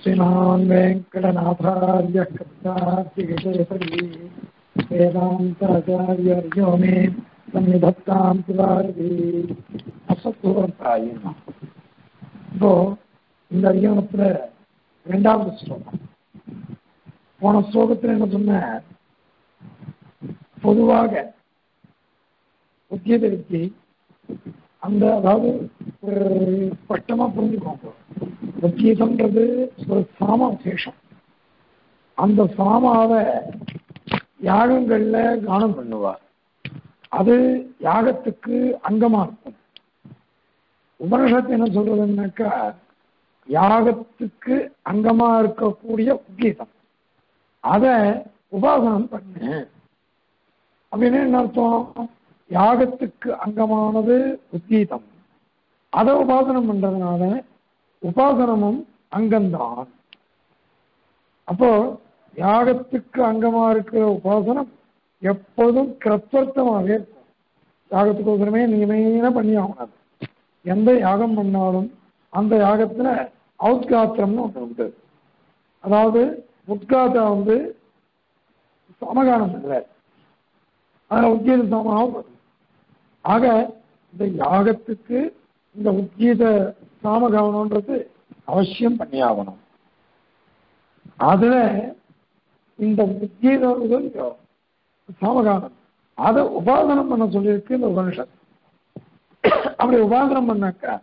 श्रीमान् वेङ्कटनाथार्य कवितार्थिकेसरी वेदान्ताचार्यर्यो मे सन्निधत्तां சிவாரதி அசத்துவத்தாயினா இப்போ இந்த அதிகாரத்துல ரெண்டாவது ஸ்லோகம் போன ஸ்லோகத்துல என்ன சொன்ன பொதுவாக உத்தியத வித்தி அந்த அதாவது ஒரு பட்டமா புரிஞ்சுக்கோங்க. உத்தியதம்ன்றது ஒரு சாம விசேஷம் அந்த சாமாவை யாகங்கள்ல கானம் பண்ணுவார் அது யாகத்துக்கு அங்கமா இருக்கும். உபனிஷத்து என்ன சொல்றதுன்னாக்கா யாகத்துக்கு அங்கமா இருக்கக்கூடிய உத்கீதம். அத உபாசனம் பண்ணு. அப்படின்னு என்ன அர்த்தம்? யாகத்துக்கு அங்கமானது உத்கீதம் அதை உபாசனம் பண்றதுனால உபாசனமும் அங்கம்தான். அப்போ யாகத்துக்கு அங்கமா இருக்கிற உபாசனம் எப்போதும் கிரத்வர்த்தமாகவே இருக்கும். யாகத்துக்கோசரமே நியமேன பண்ணி ஆகணும். எந்த யாகம் பண்ணாலும் அந்த யாகத்துல அவுத்காத்திரம்னு ஒன்று உண்டு. அதாவது உத்காத்தா வந்து சமகானம் இல்லை. அதில் உத்கீத சமகானம் ஆக இந்த யாகத்துக்கு இந்த உத்கீத சாமகானம்ன்றது அவசியம் பண்ணியாகணும். அதுல இந்த உத்கீதம் சாமகானம் அதை உபாசனம் பண்ண சொல்லியிருக்கு இந்த உபனிஷத். அப்படி உபாசனம் பண்ணாக்கா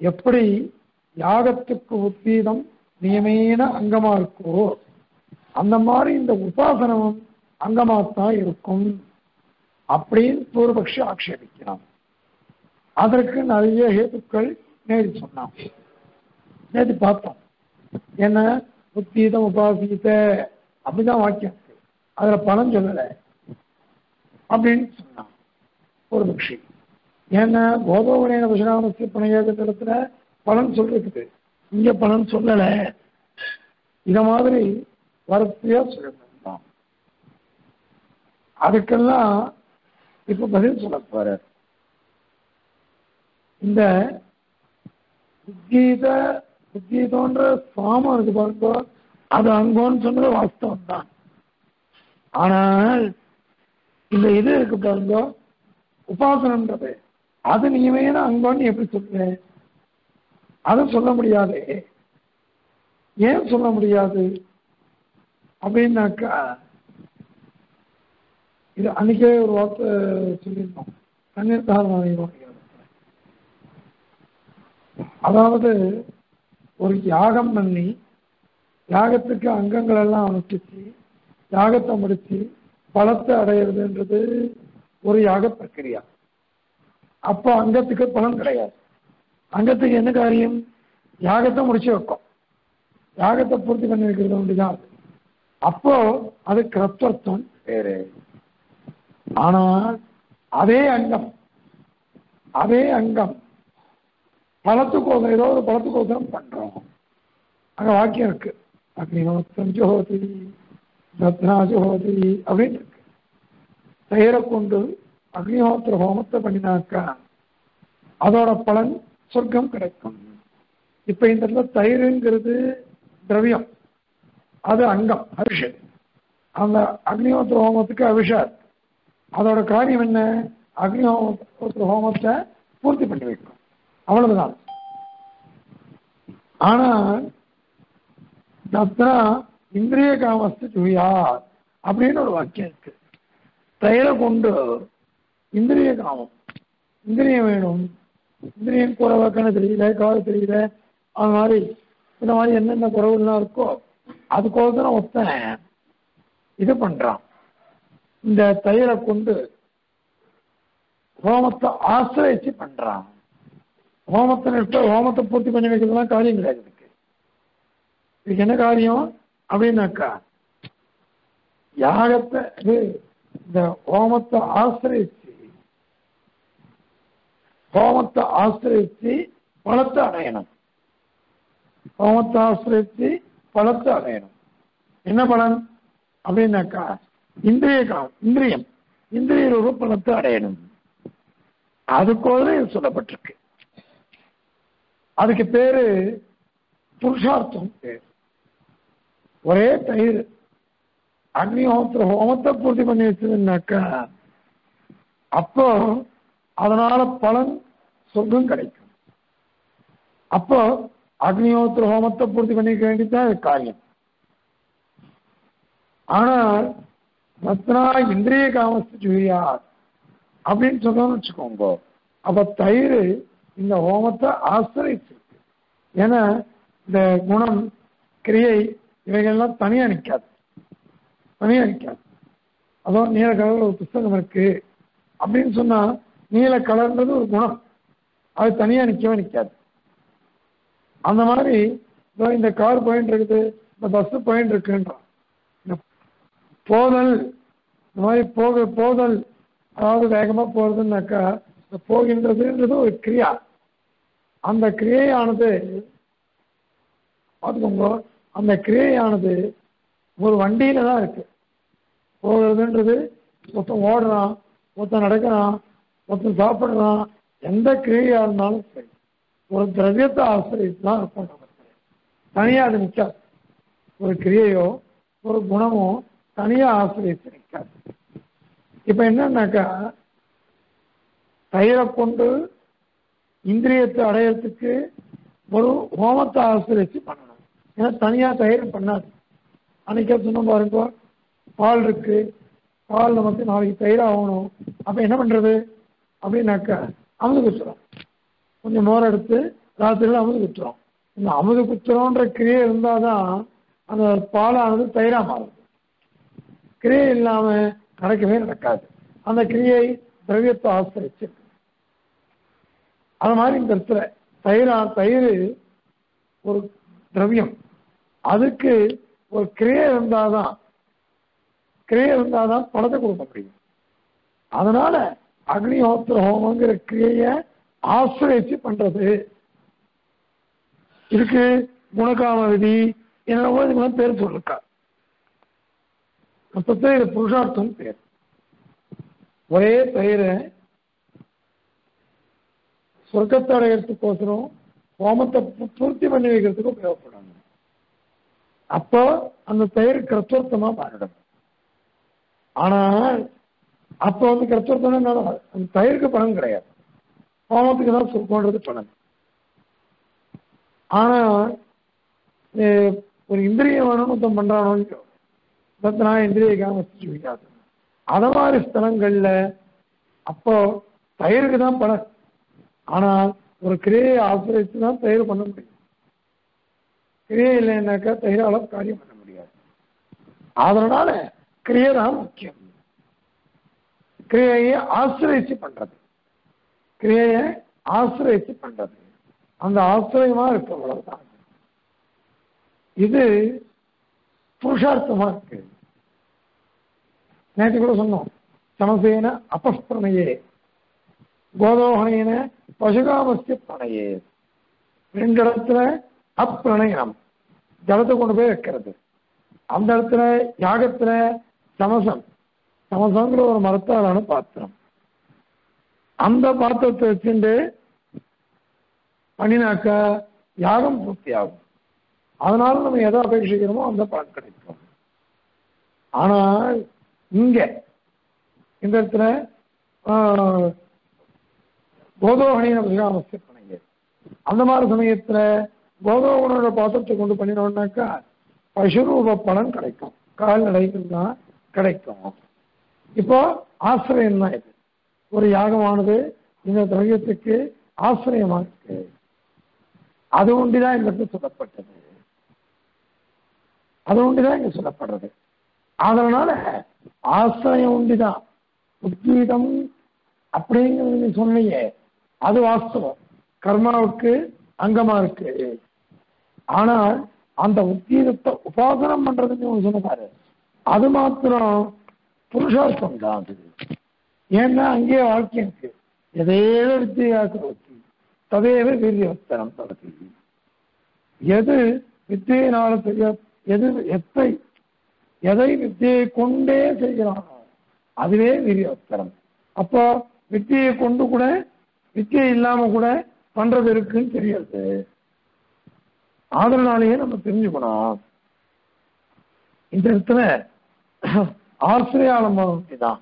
எப்படி யாகத்துக்கு உத்கீதம் நியமேன அங்கமா இருக்கோ அந்த மாதிரி இந்த உபாசனமும் அங்கமாத்தான் இருக்கும். அப்படின்னு பூர்வபக்ஷி ஆக்ஷேபிக்கிறான் அதற்கு நிறைய ஹேத்துக்கள் நேரி சொன்னான். நேற்று பார்த்தோம். என்ன? புத்தீதம் உபாசீத அப்படிதான் வாக்கியம் இருக்கு. அதுல பணம் சொல்லல. அப்படின்னு சொன்னான் பூர்வபக்ஷி ஏன்னா கோதோகனேன பசுராமஸ்தி பணியத்துல பலன் சொல்லிருக்குது இங்க பலன் சொல்லல. இத மாதிரி வரத்தையா சொல்லிருந்தான் அதுக்கெல்லாம் இப்ப பதில் சொல்ல போற இந்த புத்தீத புத்தீதோன்ற சாமம் இருக்கு பாருங்க அது அங்கோன்னு சொன்னது வாஸ்தவம் தான் ஆனால் இந்த இது இருக்கு பாருங்க உபாசனன்றது அது நீவேன அங்கோன்னு எப்படி சொல்ற அதை சொல்ல முடியாது. ஏன் சொல்ல முடியாது? அப்படின்னாக்கா இது அன்னைக்கே ஒரு வார்த்தை சொல்லியிருந்தோம் தண்ணீர் தாரணம் அதாவது ஒரு யாகம் பண்ணி யாகத்துக்கு அங்கங்கள் எல்லாம் அனுப்பிச்சு யாகத்தை முடிச்சு பலத்தை அடையிறதுன்றது ஒரு யாக பிரக்கிரியா. அப்போ அங்கத்துக்கு பலன் கிடையாது. அங்கத்துக்கு என்ன காரியம்? யாகத்தை முடிச்சு வைக்கும். யாகத்தை பூர்த்தி பண்ணி வைக்கிறது ஒன்றுதான். அப்போ அது கிரத்வர்த்தம். வேறு. ஆனால் அதே அங்கம் அதே அங்கம். பழத்துக்கோசம் ஏதோ ஒரு பலத்துக்கோசரம் பண்றோம். அங்க வாக்கியம் இருக்கு. அக்னிஹோத்திரம் ஜோதி ரத்னா ஜோதி அப்படின்னு இருக்கு. தயிரை கொண்டு அக்னிஹோத்திர ஹோமத்தை பண்ணினாக்கா அதோட பலன் சொர்க்கம் கிடைக்கும். இப்ப இந்த இடத்துல தயிருங்கிறது திரவியம். அது அங்கம் அபிஷேக் அந்த அக்னிஹோத்திர ஹோமத்துக்கு அபிஷேக் அதோட காரியம் என்ன? அக்னிஹோத்திர ஹோமத்தை பூர்த்தி பண்ணி வைக்கும் அவ்வளவுதான். ஆனா தத்ரா இந்திரிய காமஸ்து ஜுயார் அப்படின்னு ஒரு வாக்கியம் இருக்கு. தயிரை கொண்டு இந்திரிய காமம். இந்திரியம் வேணும். இந்திரியம் குறைவாக்கன்னு தெரியல காது தெரியல. அது மாதிரி இந்த மாதிரி என்னென்ன குறைவுலாம் இருக்கோ அதுக்கோசரம் ஒருத்தன் இது பண்றான். இந்த தயிரை கொண்டு ஹோமத்தை ஆசிரியச்சு பண்றான். ஹோமத்தை நிறுத்த ஹோமத்தை பூர்த்தி பண்ணி வைக்கிறதுலாம் காரியம் கிடையாது இதுக்கு. இதுக்கு என்ன காரியம்? அப்படின்னாக்கா யாகத்தை இது இந்த ஹோமத்தை ஆசிரியச்சு ஹோமத்தை ஆசிரியச்சு பலத்தை அடையணும். ஹோமத்தை ஆசிரியச்சு பலத்தை அடையணும். என்ன பலன்? அப்படின்னாக்கா இந்திரிய காலம் இந்திரியம் இந்திரிய ரூபணத்தை பலத்தை அடையணும் அதுக்கோது சொல்லப்பட்டிருக்கு. அதுக்கு பேரு புருஷார்த்தம் பேர். ஒரே தயிர். அக்னிஹோத்திர ஹோமத்தை பூர்த்தி பண்ணி வச்சதுன்னாக்கா அப்போ அதனால பலன் சொர்க்கம் கிடைக்கும். அப்போ அக்னிஹோத்திர ஹோமத்தை பூர்த்தி பண்ணிக்க வேண்டியதுதான் காரியம். ஆனால் ரத்னா இந்திரிய காமஸ்து ஜூரியார் அப்படின்னு சொன்னோம்னு வச்சுக்கோங்க. அப்ப தயிர் இந்த ஹோமத்தை ஆசிரியச்சிருக்கு. ஏன்னா இந்த குணம் கிரியை இவைகள்லாம் தனியா நிற்காது தனியா நிற்காது அதுவும் நீல கலர்ல ஒரு புஸ்தகம் இருக்கு அப்படின்னு சொன்னா நீல கலர்ன்றது ஒரு குணம். அது தனியா நிற்கவே நிற்காது அந்த மாதிரி இந்த கார் போயிட்டு இருக்குது இந்த பஸ் போயிட்டு இருக்குன்றான். போதல். இந்த மாதிரி போக போதல். அதாவது வேகமா போறதுன்னாக்கா இந்த போகின்றதுன்றது ஒரு கிரியா. அந்த கிரியையானது பார்த்துக்கோங்க. அந்த கிரியையானது ஒரு வண்டியில தான் இருக்கு. போகிறதுன்றது ஒருத்தன் ஓடுறான் ஒருத்தன் நடக்கிறான் ஒருத்தன் சாப்பிடுறான். எந்த கிரியையா இருந்தாலும் சரி. ஒரு திரவியத்தை ஆசிரியத்து தான் இருப்போம் நமக்கு தனியா அது நிற்காது ஒரு கிரியையோ ஒரு குணமோ தனியா ஆசிரியத்து நிற்காது இப்ப என்னன்னாக்கா தயிரை கொண்டு இந்திரியத்தை அடையறதுக்கு ஒரு ஹோமத்தை ஆசிரியச்சு பண்ணணும். ஏன்னா தனியா தயிர் பண்ணாது. அன்னைக்கே சொன்ன பாருங்க பால் இருக்கு. பால் நமக்கு நாளைக்கு தயிர் ஆகணும். அப்ப என்ன பண்றது? அப்படின்னாக்கா அமுது குத்துறோம். கொஞ்சம் மோர் எடுத்து ராத்திரியில் அமுது குத்துறோம். இந்த அமுது குத்துறோன்ற கிரியை இருந்தாதான் அந்த பாலானது தயிராக மாறும். கிரியை இல்லாம நடக்கவே நடக்காது. அந்த கிரியை திரவியத்தை ஆசிரிச்சு. அது மாதிரி இந்த இடத்துல தயிரா தயிர் ஒரு திரவியம். அதுக்கு ஒரு கிரியை இருந்தாதான் கிரியை இருந்தாதான் பணத்தை கொடுக்க முடியும். அதனால அக்னிஹோத்திர ஹோமங்கிற கிரியையை ஆசிரியச்சு பண்றது. இதுக்கு குணகாம விதி என்னவோ இதுக்கெல்லாம் பேர் சொல்லிருக்கா மொத்தத்தை இது புருஷார்த்தம் பேர் ஒரே பெயரை சொர்க்கத்தை அடையிறதுக்கோசரம் ஹோமத்தை பூர்த்தி பண்ணி வைக்கிறதுக்கு உபயோகப்படணும் அப்போ அந்த தயிர் கிரத்தோர்த்தமா மாறிடும். ஆனால் அப்போ வந்து கிரத்தோர்த்தம் என்ன? அந்த தயிருக்கு பணம் கிடையாது. ஹோமத்துக்கு தான் சொர்க்கம்ன்றது பணம். ஆனா ஒரு இந்திரியம் வேணும்னு பண்றானோன்னு பண்றானோ பத்னா இந்திரிய காமஸ்து விகாது அத மாதிரி ஸ்தலங்கள்ல அப்போ தயிருக்கு தான் பணம் ஆனால் ஒரு கிரியை ஆசிரியத்து தான் தயிர் பண்ண முடியும். கிரியை இல்லைன்னாக்கா தயிரால காரியம் பண்ண முடியாது. அதனால கிரியை தான் முக்கியம். கிரியையை ஆசிரியச்சு பண்றது. கிரியையை ஆசிரியச்சு பண்றது. அந்த ஆசிரியமா இருப்பவர்கள் தான் இது புருஷார்த்தமா இருக்கு நேற்று கூட சொன்னோம் சமசேன அபஸ்பிரணையே கோதோகனேன பசுகாமஸ்ய பிரணயே. ரெண்டு இடத்துல அப்பிரணயம் ஜலத்தை கொண்டு போய் வைக்கிறது. அந்த இடத்துல யாகத்துல சமசம் சமசங்கிற ஒரு மரத்தாலான பாத்திரம். அந்த பாத்திரத்தை வச்சுட்டு பண்ணினாக்கா யாகம் பூர்த்தி ஆகும் அதனால நம்ம எதை அபேட்சிக்கிறோமோ அந்த பலன் கிடைக்கும். ஆனால் இங்க இந்த இடத்துல ஆஹ், கோதோகணின விகாமஸ்ய பிணைய அந்த மாதிரி சமயத்துல கோதோகனோட பாத்திரத்தை கொண்டு பண்ணினோம்னாக்கா பசுரூப பலன் கிடைக்கும். கால்நடைகள் தான் கிடைக்கும். இப்போ ஆசிரியம் தான் இது. ஒரு யாகமானது இந்த திரவியத்துக்கு ஆசிரியமா இருக்கு அது ஒன்றிதான் இந்த சொல்லப்பட்டது. அது ஒன்றிதான் இங்க சொல்லப்படுறது. அதனால ஆசிரியம் உண்டிதான் உத்வீதம் அப்படிங்கிறது நீ சொன்னியே அது வாஸ்தவம். கர்மாவுக்கு அங்கமா இருக்கு ஆனால் அந்த உத்வீதத்தை உபாசனம் பண்றதுன்னு ஒண்ணு சொன்ன அது மாத்திரம் புருஷார்த்தம் தான் அது. ஏன்னா அங்கேயே வாழ்க்கை இருக்கு. எதேவ வித்தியா கரோத்தி ததேவ வீரியவஸ்தரம் தவதி எது வித்தியினால பெரிய எது எத்தை எதை வித்தியை கொண்டே செய்கிறானோ அதுவே வீரியவஸ்தரம் அப்போ வித்தியை கொண்டு கூட வித்தியை இல்லாம கூட பண்றது இருக்குன்னு தெரியாது. ஆதரனாலேயே நம்ம தெரிஞ்சுக்கணும். இந்த இடத்துல ஆசிரியாலம்பம் தான்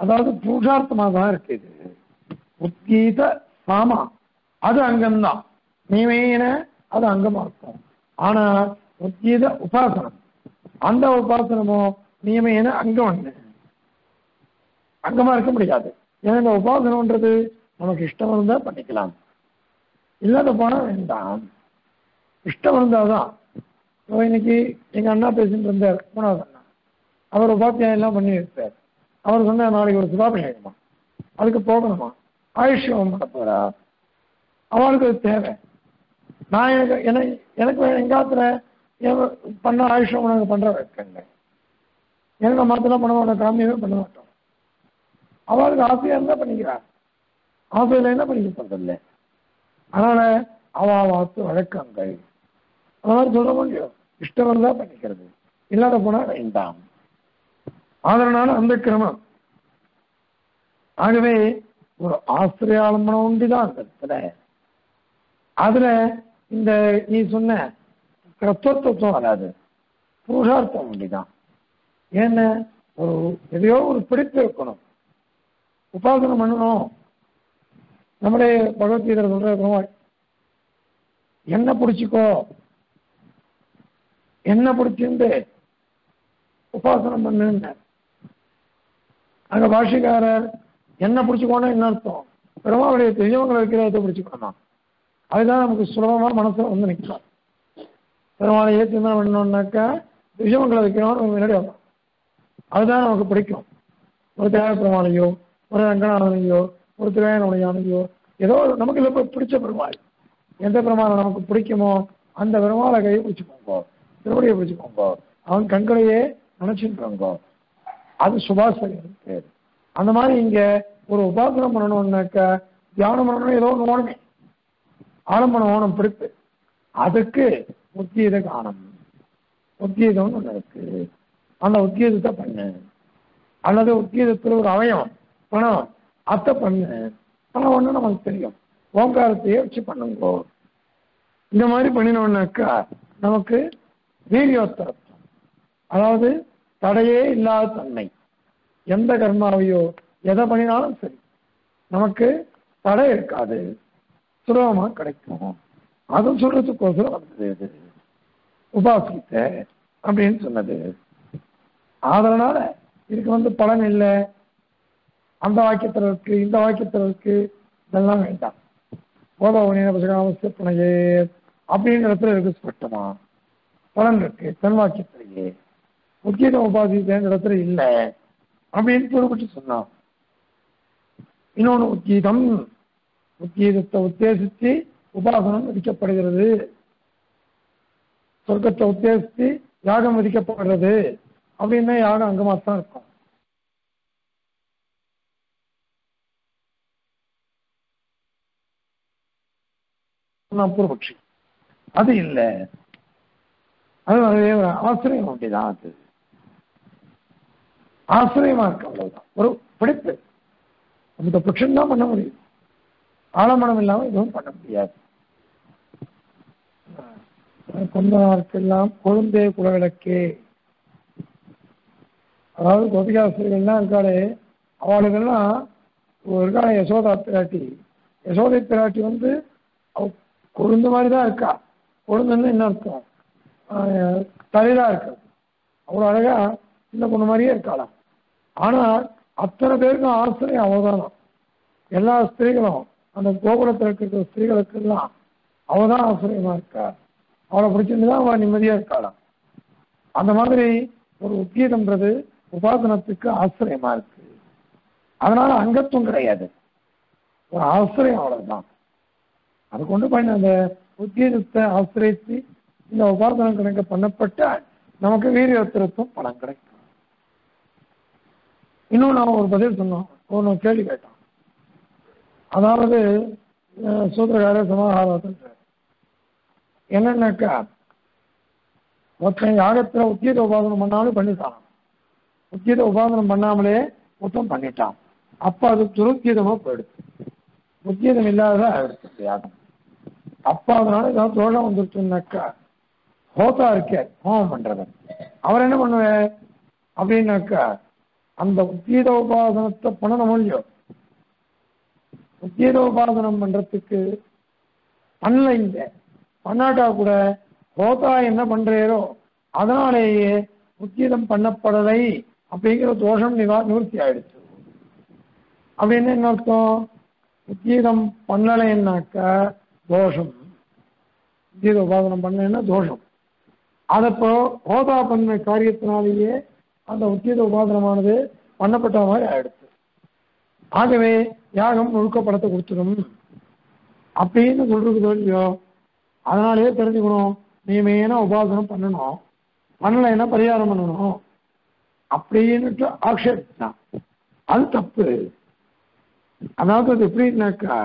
அதாவது புருஷார்த்தமா தான் இருக்கு இது. உத்கீத சாமா. அது அங்கம்தான். நியமேன அது அங்கமா இருக்கும் ஆனா உத்கீத உபாசனம். அந்த உபாசனமோ நியமேன அங்கம் ஒண்ணு அங்கமா இருக்க முடியாது. ஏன்னா இந்த உபாசனம்ன்றது நமக்கு இஷ்டம் இருந்தா பண்ணிக்கலாம். இல்லாத போனா வேண்டாம். இஷ்டம் இருந்தாதான். இப்போ இன்னைக்கு எங்க அண்ணா பேசிட்டு இருந்தார் மூணாவது அண்ணா. அவர் உபாத்தியாயம் எல்லாம் பண்ணி இருப்பார். அவர் சொன்ன நாளைக்கு ஒரு சுதாபிஷேகமா அதுக்கு போகணுமா? ஆயுஷ்யம் பண்ண போறா? அவளுக்கு அது தேவை. நான் எனக்கு எனக்கு எங்காத்துல பண்ண ஆயுஷம் நாங்கள் பண்ணுற வைக்கங்க எனக்கு மரத்தில் பண்ண மாட்டோம் காமியவே பண்ண மாட்டோம். அவளுக்கு ஆசையாக இருந்தால் பண்ணிக்கிறா ஆசையில என்ன பண்ணிக்க போறதில்லை. அதனால் அவ வாத்து வழக்கங்கள். அந்த மாதிரி சொல்ல முடியும் இஷ்டம் இருந்தால் பண்ணிக்கிறது. இல்லாத போனால் வேண்டாம். அதனால அந்த கிரமம். ஆகவே ஒரு ஆசிரியாலம்பனம் உண்டுதான் அந்த இடத்துல. அதுல இந்த நீ சொன்ன கிரத்துவத்துவம் வராது புருஷார்த்தம் உண்டுதான் ஏன்னா ஒரு எதையோ ஒரு பிடிப்பு இருக்கணும். உபாசனம் பண்ணணும். நம்மளே பகவத்கீதை சொல்ற என்ன பிடிச்சிக்கோ என்ன பிடிச்சிருந்து உபாசனம் பண்ணுன்னு. அங்க பாஷிக்காரர் என்ன பிடிச்சிக்கோன்னா என்ன அர்த்தம்? பெருமாவுடைய தெரியவங்களை இருக்கிறத பிடிச்சிக்கணும் அதுதான் நமக்கு சுலபமா மனசுல வந்து நிற்கும். பெருமாளை ஏற்றி என்ன பண்ணோம்னாக்கா விஷமங்களை வைக்கணும் நம்ம முன்னாடி வரணும். அதுதான் நமக்கு பிடிக்கும். ஒரு தேவ பெருமாளையோ ஒரு ரங்கநாதனையோ ஒரு திருவேணனையானையோ ஏதோ ஒரு நமக்கு இல்லை பிடிச்ச பெருமாள். எந்த பெருமாளை நமக்கு பிடிக்குமோ அந்த பெருமாளை கையை பிடிச்சிக்கோங்க திருவடியை பிடிச்சிக்கோங்க அவன் கண்களையே நினைச்சுக்கோங்க அது சுபாசகன் பேர் அந்த மாதிரி இங்க ஒரு உபாசனம் பண்ணணும்னாக்கா தியானம் பண்ணணும் ஏதோ ஒன்று ஓணுமே. ஆலம்பன ஓணம் பிடிப்பு. அதுக்கு உத்கீத காணம் உத்கீதம்னு ஒன்று இருக்கு. அந்த உத்கீதத்தை பண்ணு. அல்லது உத்கீதத்தில் ஒரு அவயம் பணம் அத்தை பண்ணு. பணம் ஒன்று நமக்கு தெரியும். ஓங்காரத்தையே வச்சு பண்ணுங்கோ. இந்த மாதிரி பண்ணினோம்னாக்கா நமக்கு வீரியோத்தரத்துவம் அதாவது தடையே இல்லாத தன்மை. எந்த கர்மாவையோ எதை பண்ணினாலும் சரி. நமக்கு தடை இருக்காது. சுலபமாக கிடைக்கும். அதுவும் சொல்றதுக்கோசரம் வந்தது. உபாசித்த அப்படின்னு சொன்னது. அதனால இதுக்கு வந்து பலன் இல்லை. அந்த வாக்கியத்தில் இருக்கு இந்த வாக்கியத்தில் இருக்கு இதெல்லாம் வேண்டாம். போதவனியே அப்படின்ற இடத்துல இருக்கு ஸ்பஷ்டமா. பலன் இருக்கு தன் வாக்கியத்திலேயே. முக்கியத உபாசித்தேன் இடத்துல இல்லை. அப்படின்னு குறிப்பிட்டு சொன்னான். இன்னொன்று உத்கீதம் உத்கீதத்தை உத்தேசித்து உபாசனம் விதிக்கப்படுகிறது. சொர்க்கத்தை உத்தேசித்து யாகம் விதிக்கப்படுறது அப்படின்னா யாகம் அங்கமாக தான் இருக்கும். நான் பூர்வபக்ஷி அது இல்லை. அது ஆசிரியம் அப்படிதான் அது. ஆசிரியமா இருக்க அவ்வளவுதான். ஒரு பிடிப்பு. அந்த புட்சம் தான் பண்ண முடியும். ஆழமனம் இல்லாம எதுவும் பண்ண முடியாது. கொண்டாருக்கெல்லாம் கொழுந்தே குலவிளக்கே. அதாவது கோபிகாசிரியர்கள்லாம் இருக்காளே அவளுக்கெல்லாம் ஒரு இருக்காளே யசோதா பிராட்டி. யசோதை பிராட்டி வந்து அவ கொழுந்த மாதிரி தான் இருக்கா. கொழுந்துன்னு என்ன அர்த்தம்? தலைதான் இருக்கு. அவ்வளோ அழகா சின்ன பொண்ணு மாதிரியே இருக்காளாம் ஆனால் அத்தனை பேருக்கும் ஆசிரியம் அவதானம். எல்லா ஸ்திரீகளும் அந்த கோபுரத்தில் இருக்கிற ஸ்திரீகளுக்கெல்லாம் அவள் தான் ஆசிரியமா இருக்கா? அவனை பிடிச்சிருந்து தான் அவள் நிம்மதியாக இருக்காளாம். அந்த மாதிரி ஒரு உத்கீதம்ன்றது உபாசனத்துக்கு ஆசிரியமா இருக்கு. அதனால அங்கத்துவம் கிடையாது. ஒரு ஆசிரியம் அவ்வளவுதான். அது கொண்டு போய் அந்த உத்கீதத்தை ஆசிரியத்து இந்த உபாசனம் கணக்கு பண்ணப்பட்ட நமக்கு வீரியத்திரத்தும் பணம் கிடைக்கும். இன்னும் நான் ஒரு பதில் சொன்னோம். ஒன்று கேள்வி கேட்டோம். அதாவது சூத்திரகார சமாகாரத்தில் என்னன்னாக்கா? ஒருத்தன் யாகத்தில் உத்தியத உபாதனம் பண்ணாலும் பண்ணிட்டான். உத்தியத உபாதனம் பண்ணாமலே மொத்தம் பண்ணிட்டான். அப்ப அது துருக்கீதமா போயிடுது. உத்தியதம் இல்லாத ஆயிடுச்சு யாகம். அப்ப அதனால ஏதாவது தோழம் வந்துருச்சுனாக்கா ஹோத்தா இருக்கே ஹோமம் பண்றவன். அவர் என்ன பண்ணுவார்? அப்படின்னாக்கா அந்த உத்கீத உபாசனத்தை பண்ணணும் இல்லையோ? உத்கீத உபாசனம் பண்றதுக்கு பண்ணல இங்க. பண்ணாட்டா கூட ஹோதா என்ன பண்றாரோ அதனாலேயே உச்சிதம் பண்ணப்படலை அப்படிங்கிற தோஷம் நிவா நிவர்த்தி ஆயிடுச்சு. அப்படின்னு என்ன அர்த்தம்? உச்சீதம் பண்ணலைன்னாக்கா தோஷம். உச்சீத உபாதனம் பண்ணலைன்னா தோஷம். அதப்போ ஹோதா பண்ண காரியத்தினாலேயே அந்த உச்சீத உபாதனமானது பண்ணப்பட்ட மாதிரி ஆயிடுச்சு. ஆகவே யாகம் முழுக்க கொடுத்துடும் அப்படின்னு சொல்றது இல்லையோ அதனாலேயே தெரிஞ்சுக்கணும். நீ நியமையான உபாசனம் பண்ணணும். பண்ணலைன்னா பரிகாரம் பண்ணணும்? அப்படின்னுட்டு ஆக்ஷேபிச்சான் அது தப்பு. அதாவது அது எப்படின்னாக்கா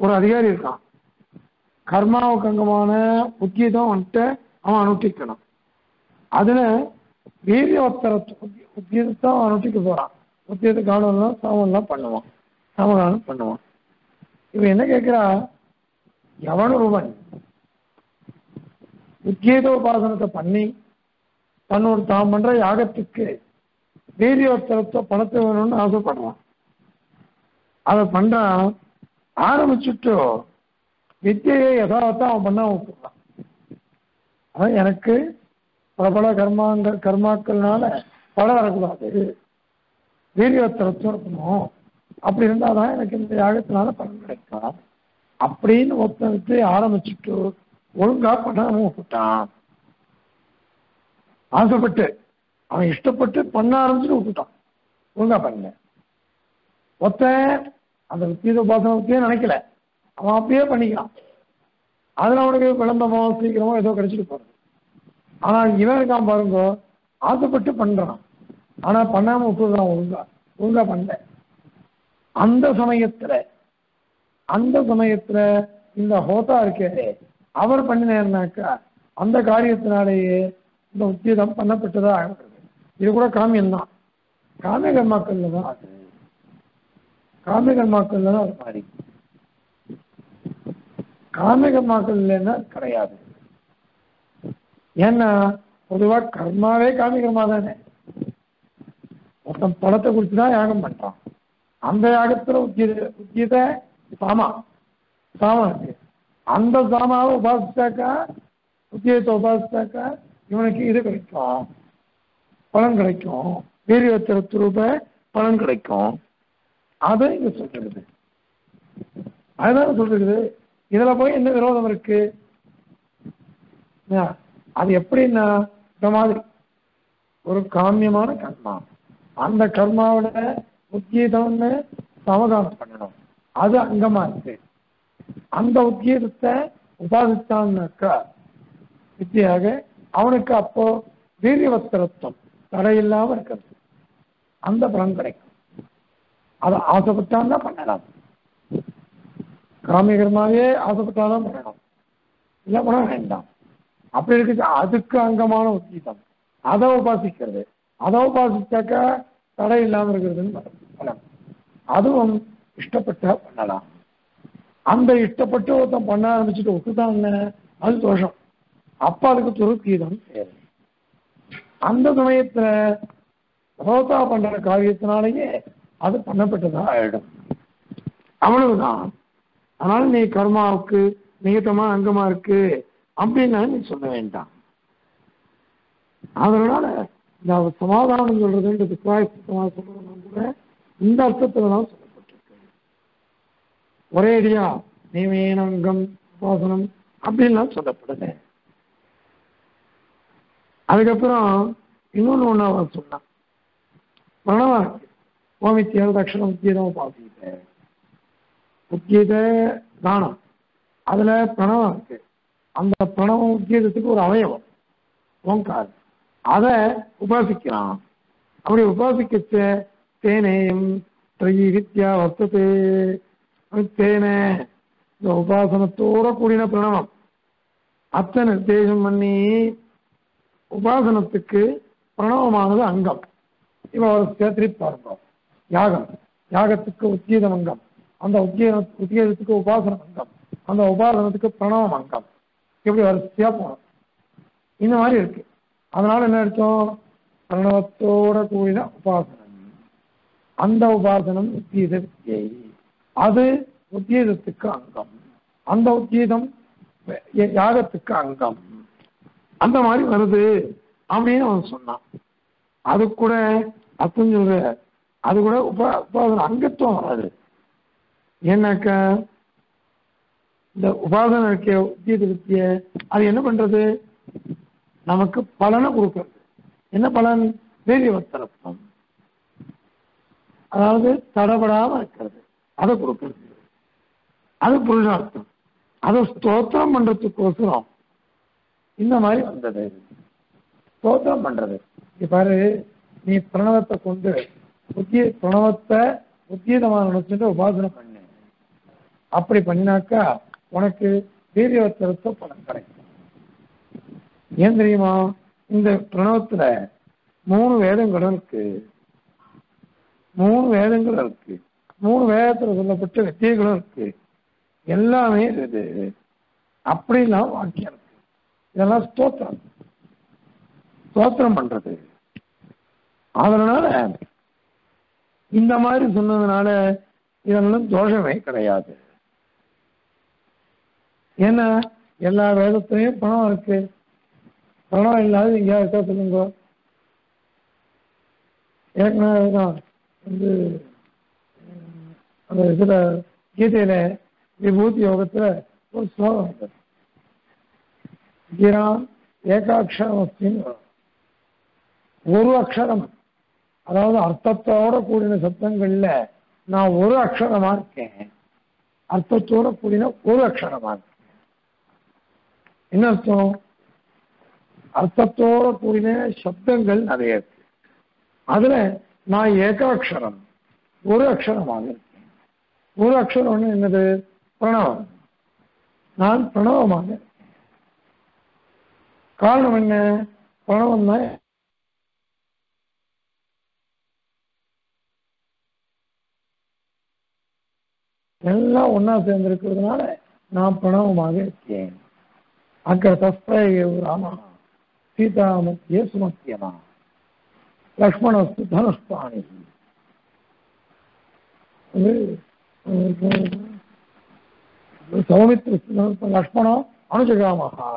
ஒரு அதிகாரி இருக்கான். கர்மாவுக்கு அங்கமான உத்தியதம் வந்துட்டு அவன் அனுஷ்டிக்கணும் அதுல வீரியவத்தரத்து உத்தியத்தை அவன் அனுஷ்டிக்க போறான். உத்தியத்தை காலம்லாம் சாமம்லாம் பண்ணுவான். சாமகாலம் பண்ணுவான். இவன் என்ன கேட்குறா எவன் ஒருவன் உத்கீதோபாசனத்தை பண்ணி தன்னோட தான் பண்ற யாகத்துக்கு வீரியோத்தரத்தை பணத்தை வேணும்னு ஆசைப்படுறான். அதை பண்றான் ஆரம்பிச்சுட்டு வித்தியை யதார்த்தம் அவன் பண்ண விட்டுறான் அவன் எனக்கு பிரபல கர்மாங்க கர்மாக்கள்னால பல வரக்கூடாது. வீரியோத்தரத்தும் இருக்கணும் அப்படி இருந்தாதான் எனக்கு இந்த யாகத்தினால பலன் கிடைக்கும். அப்படின்னு ஒருத்தனுக்கு ஆரம்பிச்சுட்டு ஒழுங்கா பண்ணாம விட்டுட்டான். ஆசைப்பட்டு அவன் இஷ்டப்பட்டு பண்ண ஆரம்பிச்சுட்டு விட்டுட்டான். ஒழுங்கா பண்ணல. ஒருத்தன் அந்த வித்தீத உபாசனத்தையே நினைக்கல. அவன் அப்படியே பண்ணிக்கலாம் அதுல அவனுக்கு விளம்பரமோ சீக்கிரமோ ஏதோ கிடைச்சிட்டு போறது. ஆனா இவன் இருக்கான் பாருங்க ஆசைப்பட்டு பண்றான். ஆனா பண்ணாம விட்டுறான் ஒழுங்கா. ஒழுங்கா பண்ணல. அந்த சமயத்துல அந்த சமயத்துல இந்த ஹோதா இருக்கே அவர் பண்ணினாருனாக்கா அந்த காரியத்தினாலேயே இந்த உத்தியோகம் பண்ணப்பட்டதா ஆகிறது. இது கூட காமியம் தான் காமிய கர்மாக்கள்ல தான். அது காமிய கர்மாக்கள்ல தான் அது மாறி காமிய கர்மாக்கள் இல்லைன்னா கிடையாது. ஏன்னா பொதுவா கர்மாவே காமிய கர்மா தானே. ஒருத்தன் படத்தை குறித்து தான் யாகம் பண்றான். அந்த யாகத்துல உத்தியத உச்சித சாமா. சாமா இருக்கு. அந்த சாமாவை உபாசிச்சாக்கா உத்தியத்தை உபாசிச்சாக்கா இவனுக்கு இது கிடைக்கும். பலன் கிடைக்கும். வீரியத்திர ரூப பலன் கிடைக்கும். அதை இங்க சொல்றது. அதுதான் சொல்றது. இதுல போய் என்ன விரோதம் இருக்கு? அது எப்படின்னா இந்த மாதிரி. ஒரு காமியமான கர்மா. அந்த கர்மாவோட உத்கீதம்னு சமதானம் பண்ணணும். அது அங்கமா இருக்கு. அந்த உத்கீதத்தை உபாதித்தான்னாக்கா வித்தியாக அவனுக்கு அப்போ வீரியவஸ்திரத்துவம் தடையில்லாம இருக்கிறது. அந்த பலன் கிடைக்கும். அதை ஆசைப்பட்டான்னா பண்ணலாம். காமிகரமாவே ஆசைப்பட்டாலும் பண்ணணும் இல்லை பண்ண வேண்டாம். அப்படி இருக்குது? அதுக்கு அங்கமான உத்தீதம் அதை உபாசிக்கிறது. அதை உபாசிச்சாக்கா தடை இல்லாமல் இருக்கிறதுன்னு அதுவும் இஷ்டப்பட்டா பண்ணலாம். அந்த இஷ்டப்பட்டு ஒருத்தன் பண்ண ஆரம்பிச்சுட்டு விட்டுட்டாங்க அது தோஷம். அப்ப அதுக்கு துருக்கீதம். தேவை அந்த சமயத்துல ரோதா பண்ற காரியத்தினாலேயே அது பண்ணப்பட்டதா? ஆயிடும். அவ்வளவுதான். அதனால நீ கர்மாவுக்கு நிகத்தமா அங்கமா இருக்கு அப்படின்னு நீ சொல்ல வேண்டாம். அதனால இந்த சமாதானம் சொல்றதுன்றது கூட இந்த அர்த்தத்துல தான் சொல்லப்பட்டிருக்கு ஒரேடியா நியமேனங்கம் உபாசனம் அப்படின்லாம் சொல்லப்படுது அதுக்கப்புறம் இன்னொன்னு ஒண்ணு அவன் சொன்னான். பிரணவம் இருக்கு ஓமித்தியர் தட்சிணம் உத்தியதம் உபாசித்த உத்தியத தானம் அதுல பிரணவம் இருக்கு. அந்த பிரணவம் உத்தியதத்துக்கு ஒரு அவயவம். ஓங்கார் அதை உபாசிக்கிறான். அப்படி உபாசிக்கச்ச தேனேயம் திரையி வித்யா வர்த்ததே. தேனே இந்த உபாசனத்தோட கூடின பிரணவம். அத்தை நிர்தேசம் பண்ணி உபாசனத்துக்கு பிரணவமானது அங்கம். இவ ஒரு சேர்த்தி பார்ப்போம் யாகம். யாகத்துக்கு உத்கீதம் அங்கம். அந்த உத்கீத உத்கீதத்துக்கு உபாசனம் அங்கம். அந்த உபாசனத்துக்கு பிரணவம் அங்கம். இப்படி வரிசையா போகணும் இந்த மாதிரி இருக்கு. அதனால என்ன அர்த்தம்? பிரணவத்தோட கூடின உபாசனம். அந்த உபாசனம் உத்தியதே வித்தியை அது உத்தீதத்துக்கு அங்கம். அந்த உத்தீதம் யாகத்துக்கு அங்கம். அந்த மாதிரி வருது அப்படின்னு அவன் சொன்னான். அது கூட அர்த்தம் சொல்ற அது கூட உபா உபாதன அங்கத்துவம் வராது. ஏன்னாக்கா இந்த உபாசனம் இருக்க உத்தியத அது என்ன பண்றது? நமக்கு பலனை கொடுக்கிறது. என்ன பலன்? வேரியவத்தரத்துவம் அதாவது தடபடாம இருக்கிறது. அதை கொடுக்கிறது அது புருஷார்த்தம். அதை ஸ்தோத்திரம் பண்றதுக்கோசரம். இந்த மாதிரி வந்தது. ஸ்தோத்திரம் பண்றது. இப்ப பாரு நீ பிரணவத்தை கொண்டு புத்திய பிரணவத்தை உத்தியதமாக நினைச்சுட்டு உபாசனை பண்ணு. அப்படி பண்ணினாக்கா உனக்கு வீரியவத்திரத்தை பணம் கிடைக்கும். ஏன் தெரியுமா? இந்த பிரணவத்துல மூணு வேதங்களும் இருக்கு. மூணு வேதங்களும் இருக்கு. மூணு வேதத்துல சொல்லப்பட்ட வித்தியைகளும் இருக்கு. எல்லாமே இருக்குது அப்படிலாம் வாக்கியம் இருக்கு. இதெல்லாம் ஸ்தோத்திரம். ஸ்தோத்திரம் பண்றது. அதனால இந்த மாதிரி சொன்னதுனால இதெல்லாம் தோஷமே கிடையாது. ஏன்னா எல்லா வேதத்திலையும் பணம் இருக்கு. பணம் இல்லாத எங்கேயாவது இருக்கா சொல்லுங்க? ஏற்கனவே வந்து அந்த இதுல கீதையில விபூதி யோகத்துல ஒரு ஸ்லோகம் இருக்கு. கிராம் ஏகாட்சரம் அப்படின்னு ஒரு அக்ஷரம். அதாவது அர்த்தத்தோட கூடின சப்தங்கள்ல நான் ஒரு அக்ஷரமா இருக்கேன். அர்த்தத்தோட கூடின ஒரு அக்ஷரமா இருக்கேன். என்ன அர்த்தம்? அர்த்தத்தோட கூடின சப்தங்கள் நிறைய இருக்கு. அதுல நான் ஏகாட்சரம் ஒரு அக்ஷரமாக இருக்கேன். ஒரு அக்ஷரம்னு என்னது? பிரணவம். நான் பிரணவமாக. காரணம் என்ன? பிரணவம் தான் எல்லாம் ஒண்ணா சேர்ந்திருக்கிறதுனால நான் பிரணவமாக இருக்கேன். அக்ரதஸ்தய ராமா சீதா மத்திய சுமத்தியமா லக்ஷ்மணஸ்து தனுஷ்பாணி சௌமித்ர லக்ஷ்மணம் அனுஜகாமஹா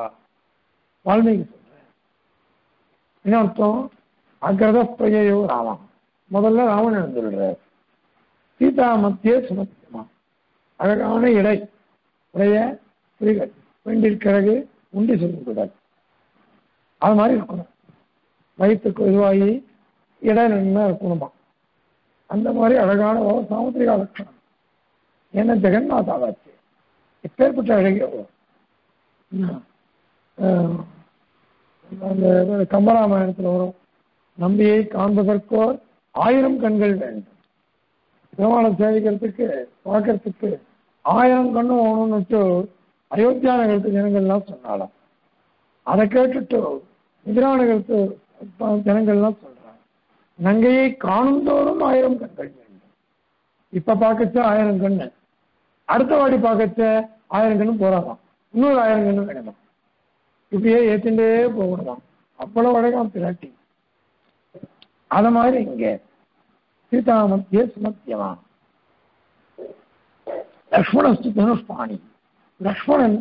வால்மீகி சொல்றேன். என்ன அர்த்தம்? அக்ரத பிரயோ ராமா முதல்ல ராமன் எழுந்துள்ளார். சீதா மத்திய சுமத்தியமா அழகான இடை. உடைய புலிகள். வேண்டிற்கிறகு உண்டி சொல்லுகிறார் அது மாதிரி இருக்கணும். வயிற்றுக்கு இதுவாகி இடை நின்று இருக்கணுமா அந்த மாதிரி அழகான சாமுத்திரிகா லட்சணம் ஏன்னா ஜெகநாதாவாச்சு எப்பேற்பட்ட அழகிய அந்த கம்பராமாயணத்தில் வரும். நம்பியை காண்பதற்கோர் ஆயிரம் கண்கள் வேண்டும். பெருமாளை சேவிக்கிறதுக்கு பார்க்கறதுக்கு ஆயிரம் கண்ணு வேணும்னுட்டு அயோத்தியா நகரத்து ஜனங்கள்லாம் சொன்னாலாம் அதை கேட்டுட்டு எதிரான நகரத்து ஜனங்கள்லாம் சொல்றாங்க. நங்கையை காணும் தோறும் ஆயிரம் கண்கள் வேண்டும். இப்ப பார்க்கச்சா ஆயிரம் கண்ணு. அடுத்த வாடி பார்க்கச்ச ஆயிரம் கண்ணு போறாதாம் இன்னொரு ஆயிரம் கண்ணு கிடைக்கும் இப்படியே ஏத்திண்டே போகணுமாம் அவ்வளவு அழகாம் பிராட்டி. அத மாதிரி இங்க சீதாமத்திய சுமத்தியமா லக்ஷ்மணஸ்து தனுஷ்பாணி. லக்ஷ்மணன்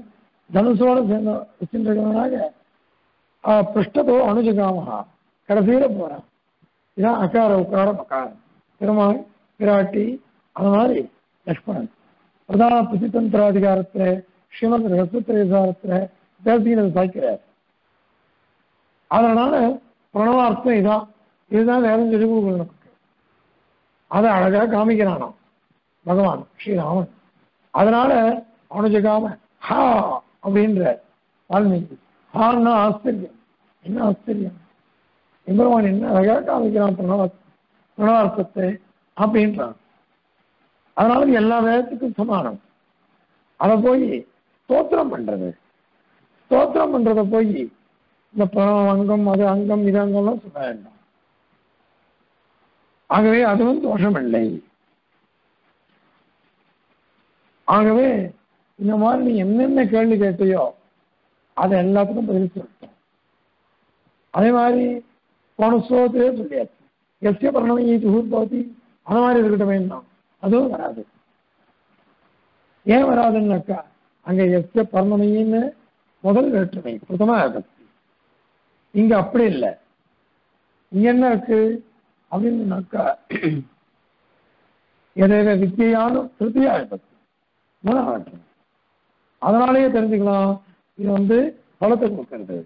தனுஷோட சேர்ந்த வச்சிருக்கிறவனாக பிருஷ்டதோ அனுஜகாமகா கடைசியில போறான். இதான் அகார உக்காரம் அகாரம். பெருமாள் பிராட்டி அந்த மாதிரி லக்ஷ்மணன். பிரதான பிரதிதந்திராதிகாரத்துல ஸ்ரீமத் அதிகாரத்துல பேசினது சாய்க்கிறார் அதனால பிரணவார்த்தம் இதான். இதுதான் வேதம் சொல்லி கொடுக்கணும் நமக்கு. அதை அழகா காமிக்கிறானாம் பகவான் ஸ்ரீராமன். அதனால அனுஜகாம ஹா அப்படின்ற வால்மீகி. ஹான்னா ஆச்சரியம் என்ன ஆச்சரியம் எம்பெருமான் என்ன அழகா காமிக்கிறான் பிரணவ பிரணவார்த்தத்தை அப்படின்றான். அதனால எல்லா வேதத்துக்கும் சமானம். அதை போய் ஸ்தோத்திரம் பண்றது. ஸ்தோத்திரம் பண்றத போய் இந்த பணம் அங்கம் அது அங்கம் இது அங்கம்லாம் சொல்ல வேண்டாம். ஆகவே அதுவும் தோஷம் இல்லை ஆகவே இந்த மாதிரி நீ என்னென்ன கேள்வி கேட்டையோ அதை எல்லாத்துக்கும் பதில் சொல்லிட்டோம் அதே மாதிரி போன ஸ்லோகத்திலே சொல்லியாச்சு. எஸ்ய பரணம் ஈதுகூர் பவதி. அந்த மாதிரி இருக்கட்டும் வேண்டாம். அதுவும் வராது. ஏன் வராதுன்னாக்கா? அங்க எஸ்ய பரமணின்னு முதல் வேற்றுமை பிரதமா விபக்தி இங்க அப்படி இல்லை. இங்க என்ன இருக்கு? அப்படின்னாக்கா எதேத வித்தியானும் திருப்தியா விபக்தி மூணாம் வேற்றுமை. அதனாலேயே தெரிஞ்சுக்கலாம் இது வந்து பலத்தை கொடுக்கிறது.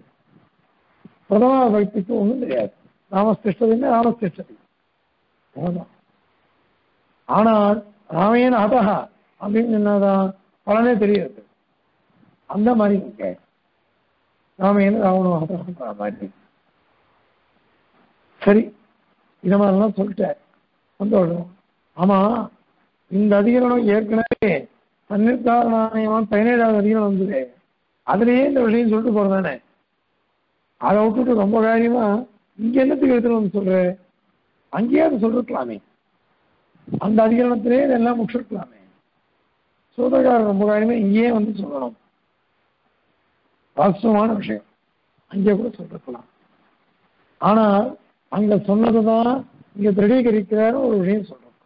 பிரதமா விபக்திக்கு ஒன்றும் தெரியாது. ராமஸ்திஷ்டதுன்னு ராமஸ்திஷ்டதி அவ்வளோதான் ஆனால் ராமையன் அதகா அப்படின்னு என்னதான் பலனே தெரியாது. அந்த மாதிரி இங்க ராமையன் ராவணம் அதஹா மாதிரி. சரி இந்த மாதிரிலாம் சொல்லிட்டேன் சந்தோஷம் ஆமா இந்த அதிகரணம் ஏற்கனவே சன்னிதாரணம் பதினேழாவது அதிகரணம் வந்தது. அதுலயே இந்த விஷயம் சொல்லிட்டு போறதானே? அதை விட்டுட்டு ரொம்ப காரியமா இங்க என்னத்துக்கு எடுத்துட்டு வந்து சொல்ற? அங்கேயே அதை சொல்லிருக்கலாமே. அந்த அதிகரணத்திலே இதெல்லாம் முடிச்சிருக்கலாமே சோதகாரர் ரொம்ப காரியமே இங்கேயே வந்து சொல்லணும் வாஸ்தவமான விஷயம். அங்கே கூட சொல்லிருக்கலாம். ஆனால் அங்க சொன்னதுதான் இங்க திருடீகரிக்கிறாரு ஒரு விஷயம் சொல்றோம்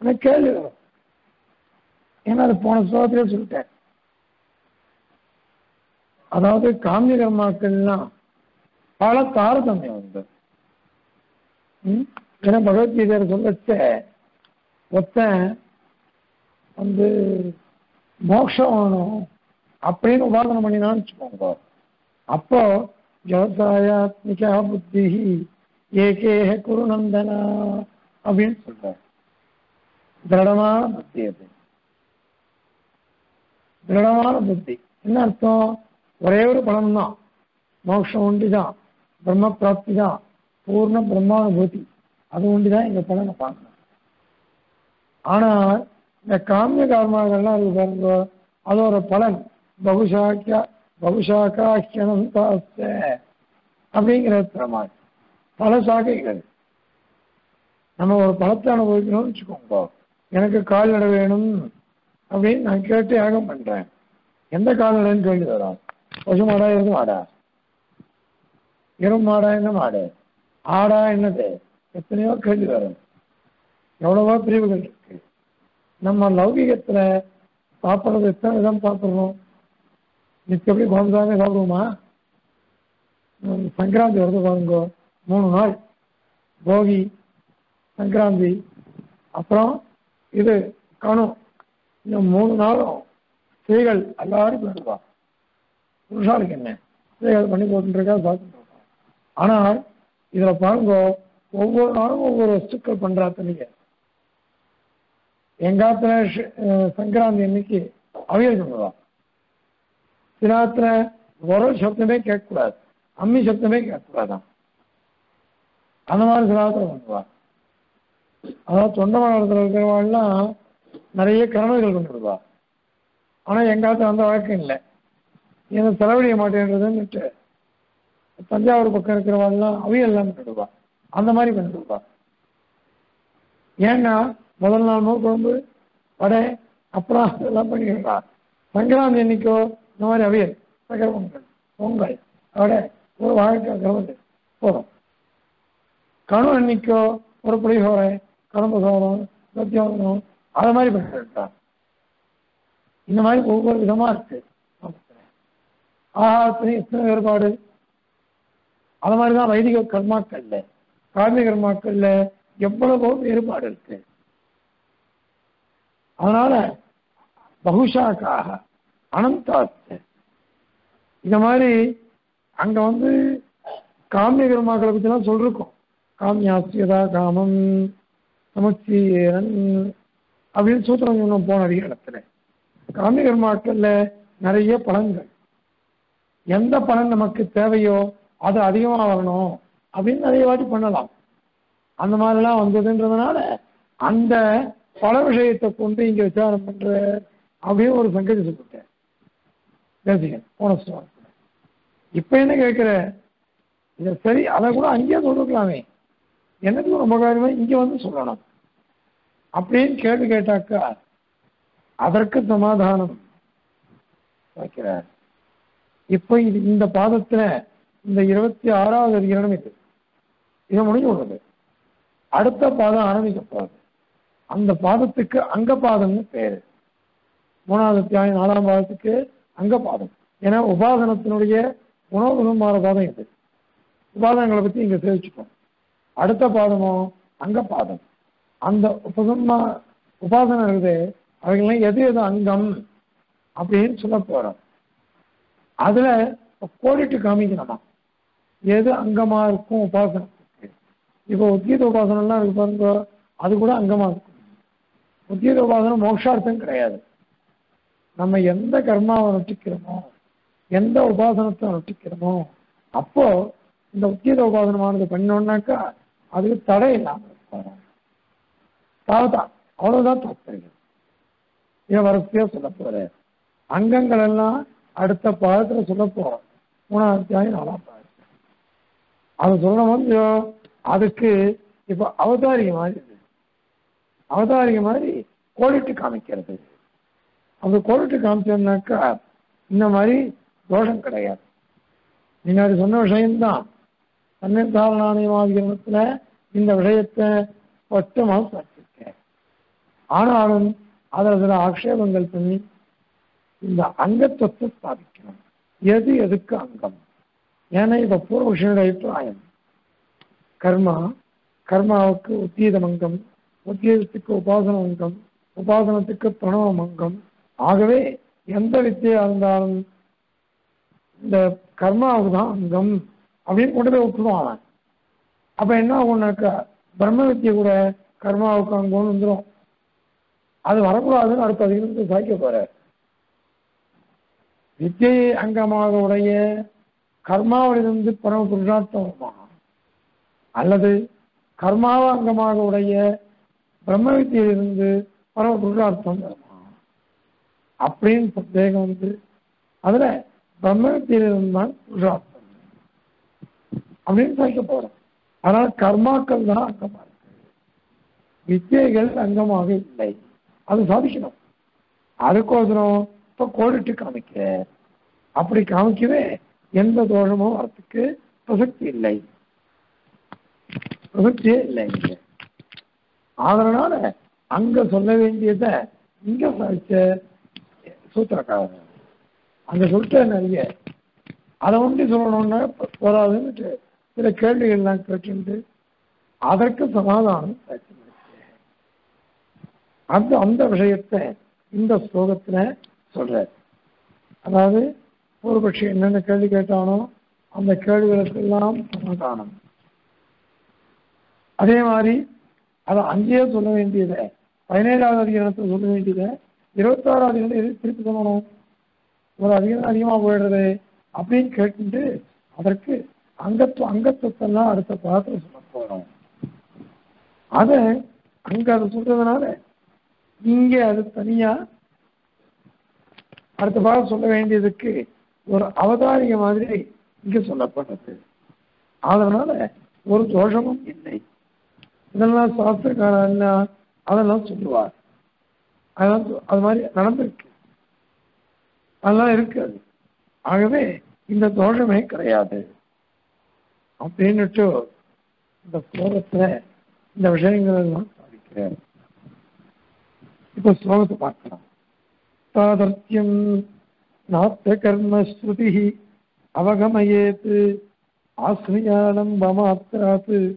ஆனா கேள்வி வரும். ஏன்னா அது போன சோதத்திலே சொல்லிட்டேன் அதாவது காமிய கர்மாக்கள்லாம் பல தாரதமியம் உண்டு. ஏன்னா பகவத்கீதையில சொல்லச்ச ஒத்தன் வந்து மோட்சம் ஆகணும் அப்படின்னு உபாதனம் பண்ணினான்னு வச்சுக்கோங்க. அப்போ விவசாயாத்மிகா புத்தி ஏகேஹ குருநந்தனா அப்படின்னு சொல்றார். திருடமான புத்தி அது. திருடமான புத்தி. என்ன அர்த்தம்? ஒரே ஒரு பலம் தான் மோட்சம் உண்டு தான் பிரம்ம பிராப்தி தான் பூர்ண பிரம்மானுபூதி. அது உண்டு தான் இந்த பலனை பார்க்கணும். ஆனால் இந்த காமிய கர்மாக்கள்லாம் இருக்கு பாருங்க. அதோட பலன் பகுஷாக்கிய பகுஷாக்காக்கியனந்தாஸ்த அப்படிங்கிற பிரமாணம் பல சாக்கைகள். நம்ம ஒரு பழத்தை அனுபவிக்கணும்னு வச்சுக்கோங்க. எனக்கு கால்நடை வேணும் அப்படின்னு நான் கேட்டு யாகம் பண்றேன். எந்த கால்நடைன்னு கேள்வி வரும். பசு மாடா இருந்து மாடா? எறும் மாடா என்ன மாடு? ஆடா என்னது? எத்தனையோ கேள்வி வரும். எவ்வளவோ பிரிவுகள் இருக்கு. நம்ம லௌகிகத்துல சாப்பிட்றது எத்தனை விதம் சாப்பிட்றோம்? நிச்சயப்படி குழந்தைதானே சாப்பிடுவோமா? சங்கராந்தி வருது பாருங்க. மூணு நாள். போகி சங்கராந்தி அப்புறம் இது கணும் இந்த மூணு நாளும். ஸ்திரீகள் எல்லாரும் போயிடுவா புருஷாளுக்கு என்ன? ஸ்திரீகள் பண்ணி போட்டுருக்கா சாப்பிட்டு ஆனால் இதில் பாருங்க ஒவ்வொரு நாளும் ஒவ்வொரு வஸ்துக்கள் பண்றாத்தனைங்க எங்காத்துல சங்கராந்தி அன்னைக்கு அவியல் பண்ணுவா சிலாத்துல உரல் சப்தமே கேட்கக்கூடாது. அம்மி சப்தமே கேட்கக்கூடாதான். அந்த மாதிரி சிலாத்துல பண்ணுவா அதாவது தொண்டை இருக்கிறவாள்லாம் நிறைய கரணங்கள் கொண்டு ஆனால் ஆனா எங்காத்துல அந்த வழக்கம் இல்லை. ஏன்னா செலவழிய மாட்டேன்றதுன்னுட்டு தஞ்சாவூர் பக்கம் இருக்கிறவாள்லாம் அவியெல்லாம் பண்ணிடுவா அந்த மாதிரி பண்ணி பண்ணிடுவா ஏன்னா முதல் நாள் மோ குழம்பு வடை அப்புறம் அதெல்லாம் பண்ணிடுறா சங்கராந்தி அன்னைக்கோ இந்த மாதிரி அவியல் சக்கர பொங்கல் பொங்கல் வடை ஒரு வாழைக்காய் கலந்து போதும் கணு அன்னைக்கோ ஒரு புளியோரை கரும்பு சோளம் சத்தியோதனம் அது மாதிரி பண்ணிட்டா இந்த மாதிரி ஒவ்வொரு விதமா இருக்கு. ஆகாரத்துலையும் இத்தனை வேறுபாடு? அது மாதிரி தான் வைதிக கர்மாக்கள்ல. கார்மிக கர்மாக்கள்ல எவ்வளவோ வேறுபாடு இருக்கு. அதனால பகுஷாக்காக அனந்தாத்து இந்த மாதிரி அங்க வந்து காமிய கர்மாக்களை எல்லாம் சொல்லிருக்கோம். காமியாசியதா காமம் சமச்சீரன் அப்படின்னு சூத்திரம் சொன்னோம் போன அதிகாரத்துல. காமிய கர்மாக்கள்ல நிறைய பலன்கள். எந்த பலன் நமக்கு தேவையோ அது அதிகமாக வரணும். அப்படின்னு நிறைய வாட்டி பண்ணலாம். அந்த மாதிரிலாம் வந்ததுன்றதுனால அந்த பல விஷயத்தை கொண்டு இங்க விசாரம் பண்ற அப்படின்னு ஒரு சங்கதி சொல்லிட்டேன். பேசுகிறேன் போன ஸ்லோகத்துல. இப்ப என்ன கேட்கிற இத சரி அதை கூட அங்கேயே சொல்லிருக்கலாமே. எனக்கு ரொம்ப காரியமா இங்க வந்து சொல்லணும். அப்படின்னு கேட்டு கேட்டாக்கா அதற்கு சமாதானம் வைக்கிறார். இப்போ இது இந்த பாதத்துல இந்த இருபத்தி ஆறாவது அதிகரணம் இது. இது முடிஞ்சு விடுறது அடுத்த பாதம் ஆரம்பிக்க அந்த பாதத்துக்கு அங்கபாதம்னு பேரு. மூணாவது தியாயம் நாலாம் பாதத்துக்கு அங்கபாதம். ஏன்னா உபாசனத்தினுடைய உணவுமாற பாதம் இது. உபாதனங்களை பத்தி இங்க தெரிவிச்சுக்கோம் அடுத்த பாதமோ அங்கபாதம். அந்த உபசம்மா உபாசனம் இருக்குது. அவைகள்லாம் எது எது அங்கம் அப்படின்னு சொல்ல போறோம். அதுல கோடிட்டு காமிக்கணுமா? எது அங்கமா இருக்கும் உபாசனம்? இப்போ உத்கீத உபாசனம்லாம் இருக்கு பாருங்க. அது கூட அங்கமாக இருக்கும் உத்கீத உபாசனம் மோட்சார்த்தம் கிடையாது. நம்ம எந்த கர்மாவை நொட்டிக்கிறோமோ எந்த உபாசனத்தை நொட்டிக்கிறோமோ அப்போ இந்த உத்கீத உபாசனமானது பண்ணோம்னாக்கா அதுக்கு தடை இல்லாமல் இருக்கும். அவ்வளவுதான் அவ்வளவுதான் தாத்பரியம். இதை வரிசையா சொல்ல போறேன். அங்கங்கள் எல்லாம் அடுத்த பாதத்துல சொல்ல போறோம். மூணாவது நாலாம் நாலாம் அதை சொல்ல சொல்லணும் அதுக்கு இப்ப அவதாரிக மாதிரி அவதாரிக மாதிரி கோடிட்டு காமிக்கிறது. அந்த கோடிட்டு காமிச்சோம்னாக்கா இந்த மாதிரி தோஷம் கிடையாது. நீங்க அது சொன்ன விஷயம்தான். தன்னிர்தார நாணயமாகிரணத்துல இந்த விஷயத்தை ஒட்டமாக சாட்சிருக்கேன் ஆனாலும் அதில் சில ஆக்ஷேபங்கள் பண்ணி இந்த அங்கத்துவத்தை ஸ்தாபிக்கணும். எது எதுக்கு அங்கம்? ஏன்னா இப்ப பூர்வபக்ஷனுடைய அபிப்பிராயம். கர்மா கர்மாவுக்கு உத்தீதம் அங்கம் உத்தீதத்துக்கு உபாசன அங்கம் உபாசனத்துக்கு பிரணவம் அங்கம் ஆகவே எந்த வித்தியா இருந்தாலும் இந்த கர்மாவுக்கு தான் அங்கம் அப்படின்னு கொண்டு போய் விட்டுருவான் அவன். அப்ப என்ன ஆகும்னாக்கா பிரம்ம வித்தியை கூட கர்மாவுக்கு அங்கம்னு வந்துடும் அது வரக்கூடாதுன்னு அடுத்த அதிகத்தை சாய்க்க போறார். வித்தியை அங்கமாக உடைய கர்மாவிலிருந்து பரம புருஷார்த்தம் வருமா? அல்லது கர்மாவாங்கமாக உடைய பிரம்ம வித்தியிலிருந்து பரம புருஷார்த்தம். அப்படின்னு சந்தேகம் வந்து அதுல பிரம்ம வித்தியிலிருந்து தான் புருஷார்த்தம். அப்படின்னு சொல்லிக்க போறோம். ஆனால் கர்மாக்கள் தான் அங்கமா இருக்கு. வித்தியைகள் அங்கமாக இல்லை. அது சாதிக்கணும். அதுக்கோசரம் இப்ப கோடிட்டு காமிக்க. அப்படி காமிக்கவே எந்த தோஷமும் வரத்துக்கு பிரசக்தி இல்லை. பிரசக்தியே இல்லை இங்க அதனால அங்க சொல்ல வேண்டியத இங்க சாதிச்ச சூத்திரக்காரன் அங்க சொல்லிட்ட நிறைய அதை ஒண்டி சொல்லணும்னா போதாதுன்னுட்டு சில கேள்விகள்லாம் கேட்டு அதற்கு சமாதானம் அந்த அந்த விஷயத்தை இந்த ஸ்லோகத்துல சொல்ற அதாவது பூர்வபட்சி என்னென்ன கேள்வி கேட்டானோ அந்த கேள்விகளுக்கெல்லாம் சமாதானம். அதே மாதிரி அதை அங்கேயே சொல்ல வேண்டியதை பதினேழாவது அதிகாரத்தை சொல்ல வேண்டியதை இருபத்தாறாவது அதிகாரம் எது திருப்பி சொல்லணும்? ஒரு அதிகாரம் அதிகமாக போயிடுறது அப்படின்னு கேட்டுட்டு அதற்கு அங்கத்துவ அங்கத்துவத்தெல்லாம் அடுத்த பாதத்தில் சொல்ல போகிறோம் அதை அங்க அதை சொல்றதுனால இங்கே அது தனியா அடுத்த பாகம் சொல்ல வேண்டியதுக்கு ஒரு அவதாரிக மாதிரி இங்கே சொல்லப்பட்டது. அதனால ஒரு தோஷமும் இல்லை. இதெல்லாம் சாஸ்திரக்காரன் அதெல்லாம் சொல்லுவார். அதெல்லாம் அது மாதிரி நடந்திருக்கு. அதெல்லாம் இருக்காது. ஆகவே இந்த தோஷமே கிடையாது. அப்படின்னுட்டு இந்த ஸ்லோகத்துல இந்த விஷயங்கள் எல்லாம் சாதிக்கிறார் இப்ப ஸ்லோகத்தை பார்க்கலாம். தாதர்த்தியம் நாத்த கர்மஸ்ருதி அவகமயேத் ஆசிரியானம் மமாத்திராத்து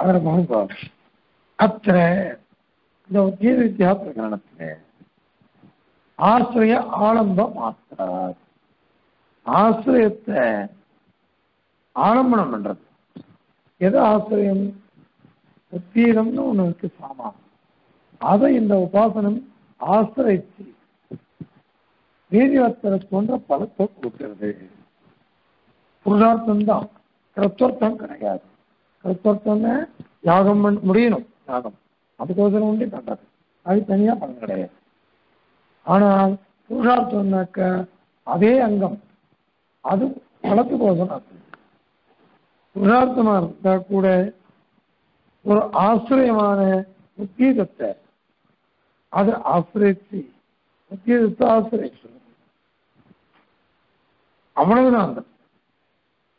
அதில் பாருங்க அத்த இந்த உத்திய வித்யா பிரகரணத்தில் ஆசிரிய ஆலம்பம் மாத்திரார். ஆசிரியத்தை ஆலம்பனம் பண்றது. எது ஆசிரியம்? உத்தீரம்னு ஒண்ணு இருக்கு சாமா. அதை இந்த உபாசனம் ஆசிரிச்சு நீதிவத்தரை போன்ற பலத்தை கொடுக்கிறது. புருஷார்த்தம் தான் கிருத்தர்த்தம் கிடையாது. கிருத்தர்த்தம்னு யாகம் பண்ண முடியணும் யாகம். அதுக்கோசரம் உண்டு பண்றது. அது தனியா பண்ண கிடையாது. ஆனால் புருஷார்த்தம்னாக்க அதே அங்கம். அது பலத்துக்கோசரம் அது. புருஷார்த்தமா இருந்தா கூட ஒரு ஆசிரியமான உத்தீதத்தை அது ஆசிரியச்சு உத்தீதத்தை ஆசிரியச்சு அவ்வளவுதான் அந்த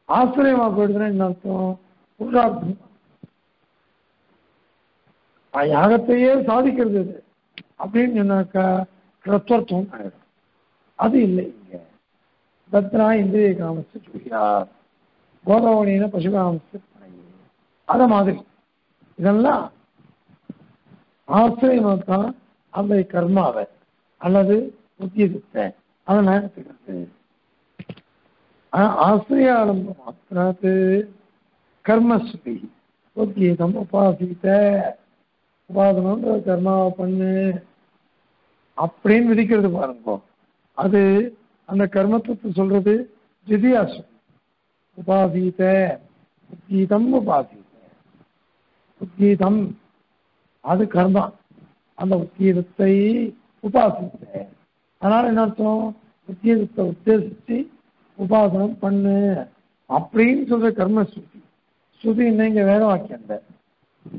ஆசிரியமா போயிடுதுன்னா என்ன அர்த்தம்? புருஷார்த்தம் யாகத்தையே சாதிக்கிறது அது. அப்படின்னு சொன்னாக்கா கிரத்வர்த்தம் ஆயிடும். அது இல்லை இங்க. தத்னா இந்திரிய காமஸ்து சுகியார் கோதாவணியின பசுகாமஸ்து அத மாதிரி. இதெல்லாம் ஆசிரியமாத்தான் அந்த கர்மாவை அல்லது உத்தியத்தை அதை நான் எடுத்துக்கிறது. ஆசிரியாரம்ப மாத்திராது கர்மஸ்ருதி. உத்தியதம் உபாசித்த. உபாசனம்ன்ற கர்மாவை பண்ணு. அப்படின்னு விதிக்கிறது பாருங்க. அது அந்த கர்மத்துவத்தை சொல்றது திதியாசம் உபாசித்த. உத்கீதம் உபாசித்த. உத்கீதம் அது கர்மா. அந்த உத்கீதத்தை உபாசித்த. அதனால என்ன அர்த்தம்? உத்கீதத்தை உத்தேசிச்சு உபாசனம் பண்ணு. அப்படின்னு சொல்ற கர்மஸ்ருதி. ஸ்ருதி ஸ்ருதி இங்க வேத வாக்கியம் இல்லை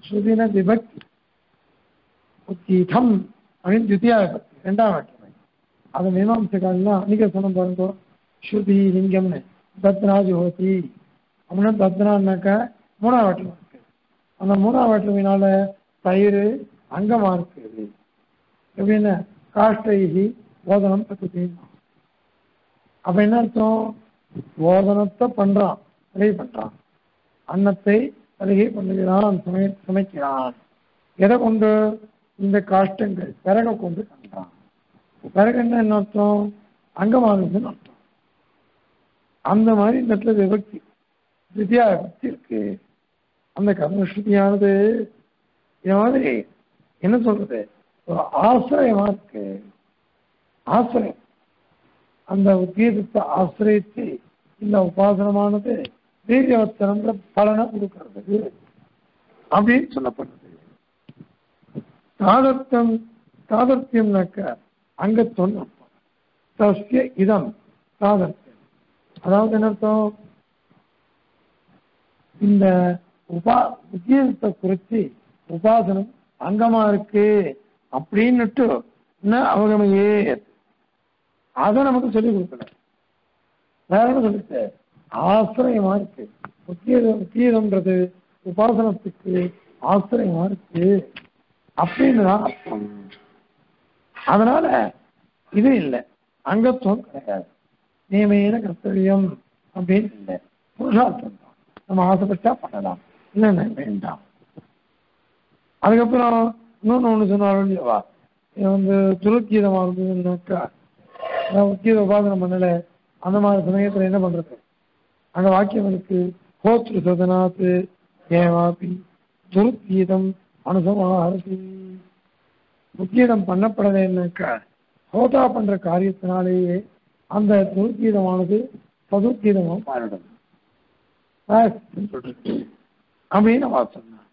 ஸ்ருதினா விபக்தி உத்கீதம் அப்படின்னு தித்தியா விபக்தி ரெண்டாம் வாக்கியம். அது மீமாம்சக்காரெல்லாம் அன்னைக்கு சொன்ன பாருங்க ஸ்ருதி லிங்கம்னு தத்னா ஜோதி அப்படின்னா தத்னான்னாக்கா மூணாம் வாட்டில் இருக்கு. அந்த மூணாம் வாட்டினால தயிர் அங்கமா இருக்குது. எப்படின்னா காஷ்டைகி போதனம் பத்தி அப்ப என்ன அர்த்தம்? போதனத்தை பண்றான் சலுகை பண்றான். அன்னத்தை அருகே பண்ணுகிறான் சமய சமைக்கிறான். எதை கொண்டு? இந்த காஷ்டங்கள். பிறக கொண்டு கண்டான் பிறகு என்ன அர்த்தம்? அங்கமானதுன்னு அர்த்தம். அந்த மாதிரி இந்த இடத்துல விபக்தி தித்யா விபக்தி இருக்கு. அந்த கர்மஸ்ருதியானது இது மாதிரி என்ன சொல்றது? ஒரு ஆசிரியமா இருக்கு. ஆசிரியம் அந்த உத்தீதத்தை ஆசிரியத்தை இந்த உபாசனமானது வீரியவத்தனம்ன்ற பலனை கொடுக்கறது. அப்படின்னு சொல்லப்படுறது தாதர்த்தம் தாதர்த்தியம்னாக்க அங்க சொன்னோம். தஸ்ய இதம் தாதர்த்தியம். அதாவது என்ன அர்த்தம்? இந்த உபா உத்தியோகத்தை குறித்து உபாசனம் அங்கமா இருக்கு அப்படின்னுட்டு என்ன அவகமையே? அதை நமக்கு சொல்லிக் கொடுக்கல வேற என்ன சொல்லிட்டு ஆசிரியமா இருக்கு. முக்கியம் உத்தியோகம்ன்றது உபாசனத்துக்கு ஆசிரியமா இருக்கு. அப்படின்னு தான் அர்த்தம். அதனால இது இல்லை. அங்கத்துவம் கிடையாது. நியமையான கர்த்தவியம் அப்படின்னு இல்லை. புருஷார்த்தம் தான். நம்ம ஆசைப்பட்டா பண்ணலாம். இல்லைன்னா வேண்டாம். அதுக்கப்புறம் இன்னொன்று ஒன்று சொன்னாலும் இல்லையவா இது வந்து துருக்கீதமாக இருந்ததுன்னாக்கா நான் உத்தியோக உபாசனம் பண்ணல. அந்த மாதிரி சமயத்தில் என்ன பண்றது? அந்த வாக்கியம் இருக்கு ஹோத்ரு சதனாத்து ஏவாபி துருக்கீதம் அனுசமாரதி உத்கீதம் பண்ணப்படலைன்னாக்கா ஹோதா பண்ற காரியத்தினாலேயே அந்த துருக்கீதமானது சதுர்கீதமாக மாறிடும். அப்படின்னு அவ சொன்னான்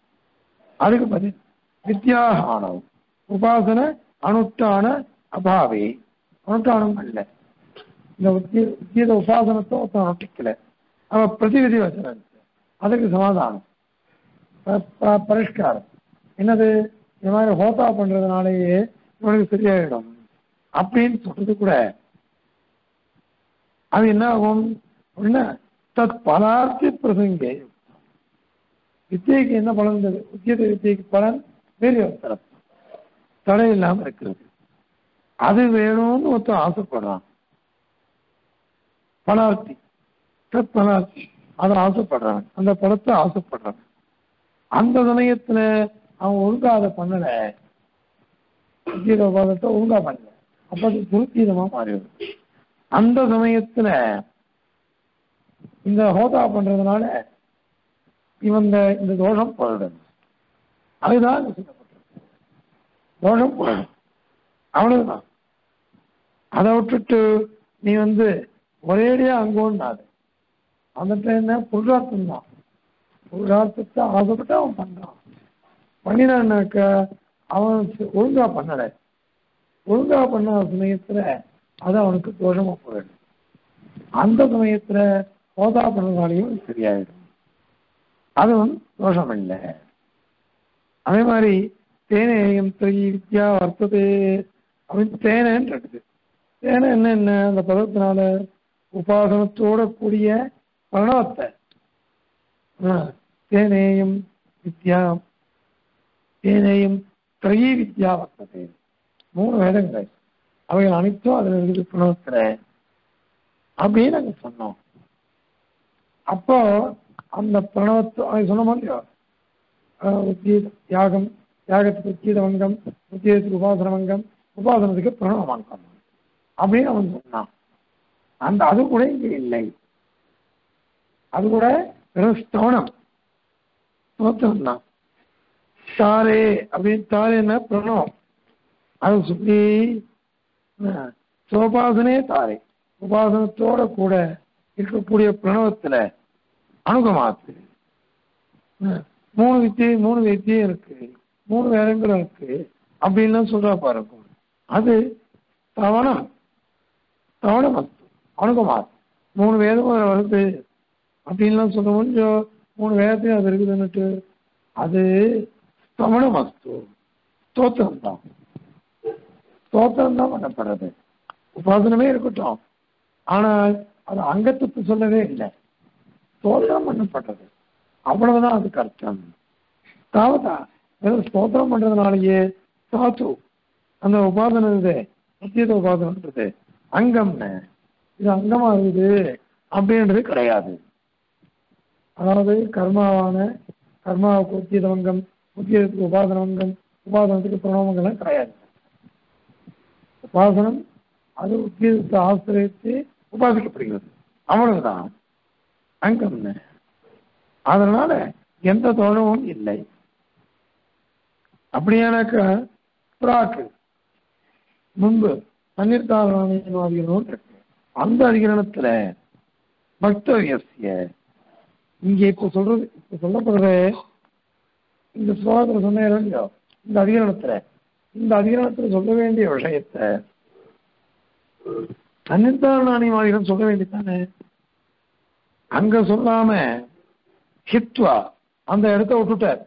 அதுக்கு பதில் வித்யாகானம் உபாசன அனுஷ்டான அபாவே. அனுஷ்டானம் அல்ல. இந்த உத்திய- உத்தியத உபாசனத்தை ஒருத்தன் அனுஷ்டிக்கல. பிரதிவிதி வச்சனன் அதுக்கு சமாதானம் பரிஷ்காரம் என்னது இந்த மாதிரி ஹோதா பண்றதுனாலேயே இவனுக்கு சரியாயிடும் அப்படின்னு சொல்றது கூட அது என்ன ஆகும் அப்படின்னா தத் பலார்த்தி பிரசங்கே வித்தியைக்கு என்ன பலன் இருந்தது உத்தியத வித்தியைக்கு பலன் வீரியவசரம் தடை இல்லாம இருக்கிறது அது வேணும்னு ஒருத்தர் ஆசைப்படுறான் பலார்த்தி தத் அதை ஆசைப்படுறான் அந்த படத்தை ஆசைப்படுறான் அந்த சமயத்துல அவன் ஒழுங்கா அதை பண்ணல. ஜீரோபாதத்தை ஒழுங்கா பண்ணல. அப்ப அது துருத்தீதமா மாறிடும் அந்த சமயத்துல இந்த ஹோதா பண்றதுனால இவன் இந்த தோஷம் போயிடும் அதுதான் தோஷம் போயிடும் அவ்வளவுதான். அதை விட்டுட்டு நீ வந்து ஒரேடியா அங்கோன்னாது அந்த இடத்துல என்ன புருஷார்த்தம் தான். புருஷார்த்தத்தை ஆசைப்பட்டு அவன் பண்றான். பண்ணினான்னாக்க அவன் ஒழுங்கா பண்ணல. ஒழுங்கா பண்ண சமயத்துல அது அவனுக்கு தோஷமா போயிடும். அந்த சமயத்துல போதா பண்ணதாலையும் சரியாயிடும். அதுவும் தோஷம் இல்லை. அதே மாதிரி தேனேயம் திரி வித்யா வர்த்ததே அப்படின்னு தேனேன்னு இருக்குது. தேனை என்ன? என்ன அந்த பதத்தினால உபாசனத்தோட கூடிய பிரணவத்தை. ஆ, தேனேயம் வித்யா தேனேயம் திரையி வித்யா வர்த்ததே மூணு வேதங்கள். அவைகள் அனைத்தும் அதில் இருக்குது பிரணவத்தில். அப்படின்னு நாங்கள் சொன்னோம். அப்போ அந்த பிரணவத்தை அது சொன்னோமா இல்லையோ ஆஹ் தியாகம் யாகம் யாகத்துக்கு வங்கம் உத்தீதத்துக்கு உபாசன வங்கம் உபாசனத்துக்கு பிரணவ வங்கம் அப்படின்னு அவன் சொன்னான். அந்த அது கூட இங்கே இல்லை. அது கூட வெறும் ஸ்தவனம் ஸ்தோத்திரம் தான் தாரே அப்படின்னு தாரேன்னா பிரணவம். அது சுத்தி சோபாசனே தாரே உபாசனத்தோட கூட இருக்கக்கூடிய பிரணவத்துல அணுகமாத்து மூணு வித்தியை மூணு வித்தியும் இருக்கு. மூணு வேதங்களும் இருக்கு. அப்படின்லாம் சொல்றா பாருங்க அது தவணம். தவணம் அஸ்து அணுகமாத்து மூணு வேதம் வருது. அப்படின்லாம் சொல்ல கொஞ்சம் மூணு வேதத்தையும் அது இருக்குதுன்னுட்டு அது ஸ்தவணம் அஸ்து ஸ்தோத்திரம் தான். ஸ்தோத்திரம் தான் பண்ணப்படுறது. உபாசனமே இருக்கட்டும். ஆனால் அது அங்கத்துக்கு சொல்லவே இல்லை. ஸ்தோத்திரம் பண்ணப்படுறது. அவ்வளவுதான் அதுக்கு அர்த்தம் தாவதா வெறும் ஸ்தோத்திரம் பண்றதுனாலயே சாத்து அந்த உபாசனம் இது நித்தியத உபாதனம்ன்றது அங்கம்னு. இது அங்கமா இருக்குது அப்படின்றது கிடையாது. அதாவது கர்மாவான கர்மாவுக்கு உத்தியத வங்கம் உத்தியதத்துக்கு உபாதனவங்கம் உபாதனத்துக்கு உபாசனத்துக்கு பிரணவங்கள்லாம் கிடையாது. உபாசனம் அது உத்தியத்தை ஆசிரியத்து உபாசிக்கப்படுகிறது. அவ்வளவுதான். அங்கம் அதனால எந்த தோழமும் இல்லை. அப்படியானாக்க பிராக்கு முன்பு தண்ணீர்த்தாரணம் இருக்கு. அந்த அதிகரணத்துல பக்தவியசிய இங்க இப்ப சொல்றது இப்ப சொல்லப்படுற இந்த ஸ்லோகத்துல சொன்னேன் இல்லையோ இந்த அதிகரணத்துல இந்த அதிகரணத்துல சொல்ல வேண்டிய விஷயத்த தன்னிர்தாரணானிவாதிகள் சொல்ல வேண்டியதானே அங்க சொல்லாம ஹித்வா அந்த இடத்த விட்டுட்டார்.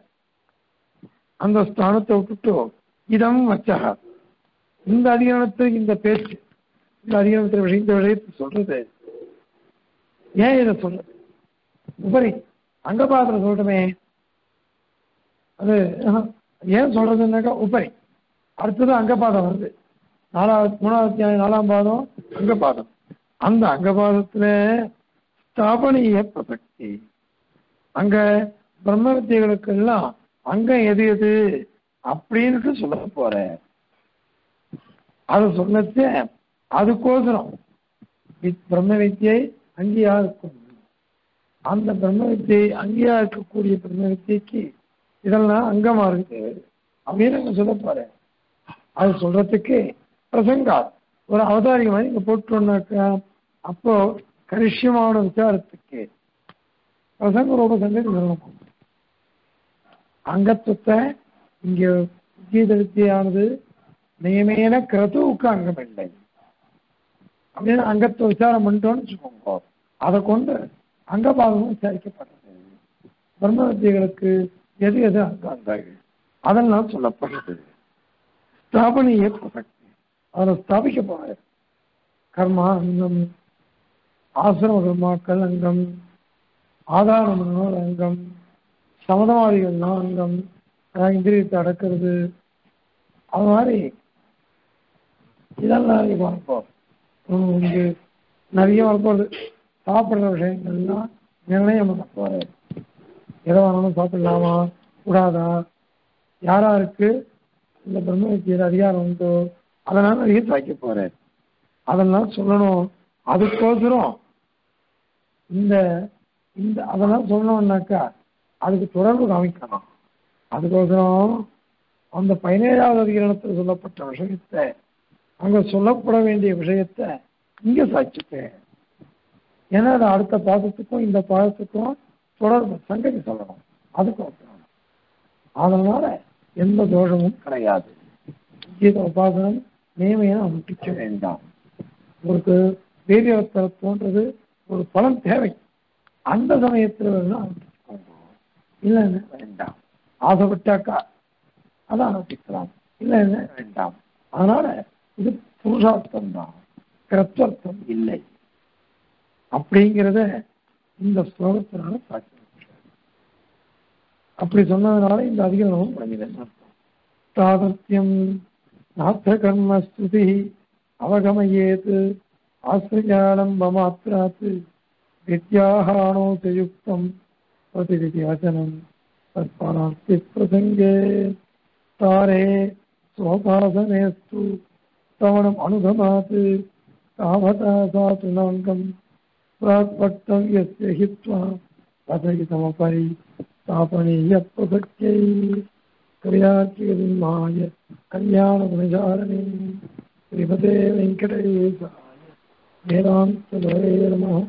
அந்த ஸ்தானத்தை விட்டுட்டு இதம் வச்சக இந்த அதிகாரத்தில் இந்த பேச்சு இந்த அதிகாரத்தில் விஷயம் இந்த விஷயத்தை சொல்றது. ஏன் இதை சொல்றது? உபரி. அங்கபாத்திரம் சொல்லட்டுமே. அது ஏன் சொல்றதுன்னாக்கா உபரி. அடுத்தது அங்கபாதம் வருது. நாலாவது மூணாவது நாலாம் பாதம் அங்கபாதம் அந்த அங்கபாதத்துல ஸ்தாபனிய பிரசக்தி அங்க பிரம்ம வித்தியர்களுக்கெல்லாம் அங்கம் எது எது அப்படின்னு சொல்ல போற. அது சொன்னச்ச அதுக்கோசரம். பிரம்ம வித்தியை அங்கேயா இருக்கும். அந்த பிரம்ம வித்தியை அங்கேயா இருக்கக்கூடிய பிரம்ம இதெல்லாம் அங்கமா இருக்கு. அப்படின்னு அங்க சொல்ல போறேன் அது சொல்றதுக்கு பிரசங்கா ஒரு அவதாரிக மாதிரி இங்க போட்டோம்னாக்கா அப்போ கரிஷ்யமான விசாரத்துக்கு பிரசங்க ரூப சங்கதி சொல்லணும் அங்கத்துவத்தை இங்க கீத வித்தியானது நியமேன கிரதுவுக்கு அங்கம் இல்லை அப்படின்னு அங்கத்துவ விசாரம் பண்ணிட்டோம்னு வச்சுக்கோங்க. அதை கொண்டு அங்கபாதமும் விசாரிக்கப்படுறது பிரம்ம வித்தியர்களுக்கு எது எது அங்காங்கள்? அதெல்லாம் சொல்லப்படுறது ஸ்தாபனையே பிரசக்தி அதில் ஸ்தாபிக்க போறாரு கர்மா அங்கம் ஆசிரம கர்மாக்கள் அங்கம் ஆதாரம் அங்கம் சமதவாதிகள் அங்கம் இந்திரியத்தை அடக்கிறது. அது மாதிரி இதெல்லாம் இப்போ வரப்போம் இங்கு நிறைய வரப்போகுது. சாப்பிட்ற விஷயங்கள்லாம் நிர்ணயம் பண்ண போறாரு. எதை வேணாலும் சாப்பிடலாமா? கூடாதா? யாராருக்கு இந்த பிரம்ம வித்தியில் அதிகாரம் உண்டோ? அதெல்லாம் நிறைய சாய்க்க போறாரு. அதெல்லாம் சொல்லணும். அதுக்கோசரம் இந்த இந்த அதெல்லாம் சொல்லணும்னாக்கா அதுக்கு தொடர்பு காமிக்கணும். அதுக்கோசரம் அந்த பதினேழாவது அதிகரணத்தில் சொல்லப்பட்ட விஷயத்தை அங்க சொல்லப்பட வேண்டிய விஷயத்தை இங்க சாட்சிப்பேன். ஏன்னா அது அடுத்த பாதத்துக்கும் இந்த பாதத்துக்கும் தொடர்பு. சங்கதி சொல்லணும். அதுக்கு அதனால எந்த தோஷமும் கிடையாது. கீத உபாசனம் நியமையான முட்டிக்க வேண்டாம். உங்களுக்கு வீரியத்தை தோன்றது ஒரு பலன் தேவை. அந்த சமயத்தில் வேணா இல்லைன்னு வேண்டாம். ஆசைப்பட்டாக்கா அதை அனுப்பிக்கலாம். இல்லைன்னு வேண்டாம். அதனால இது புருஷார்த்தம் தான் கிரத்வர்த்தம் இல்லை. அப்படிங்கிறத இந்த ஸ்லோகத்தினால சாட்சி அப்படி சொன்னதுனால இந்த அதிகரணமும் பண்ணிதான் தாதத்தியம் நாத்த கர்ம ஸ்துதி அவகமயேத் ஆசிரியாளம்ப மாத்திராத் வித்யாஹானோ சயுக்தம் பிரதிவிதி வச்சனம் தற்பாரார்த்தி பிரசங்கே தாரே சோபாசனேஸ்து தவணம் அனுகமாத் தாவதா சாது प्राक्वक्तव्यस्य हित्वा कथयितमुपरि स्थापनीयप्रसक्त्यै क्रियाचिन्माय कल्याणगुणचारणे श्रीमते वेङ्कटेशाय वेदान्तलये नमः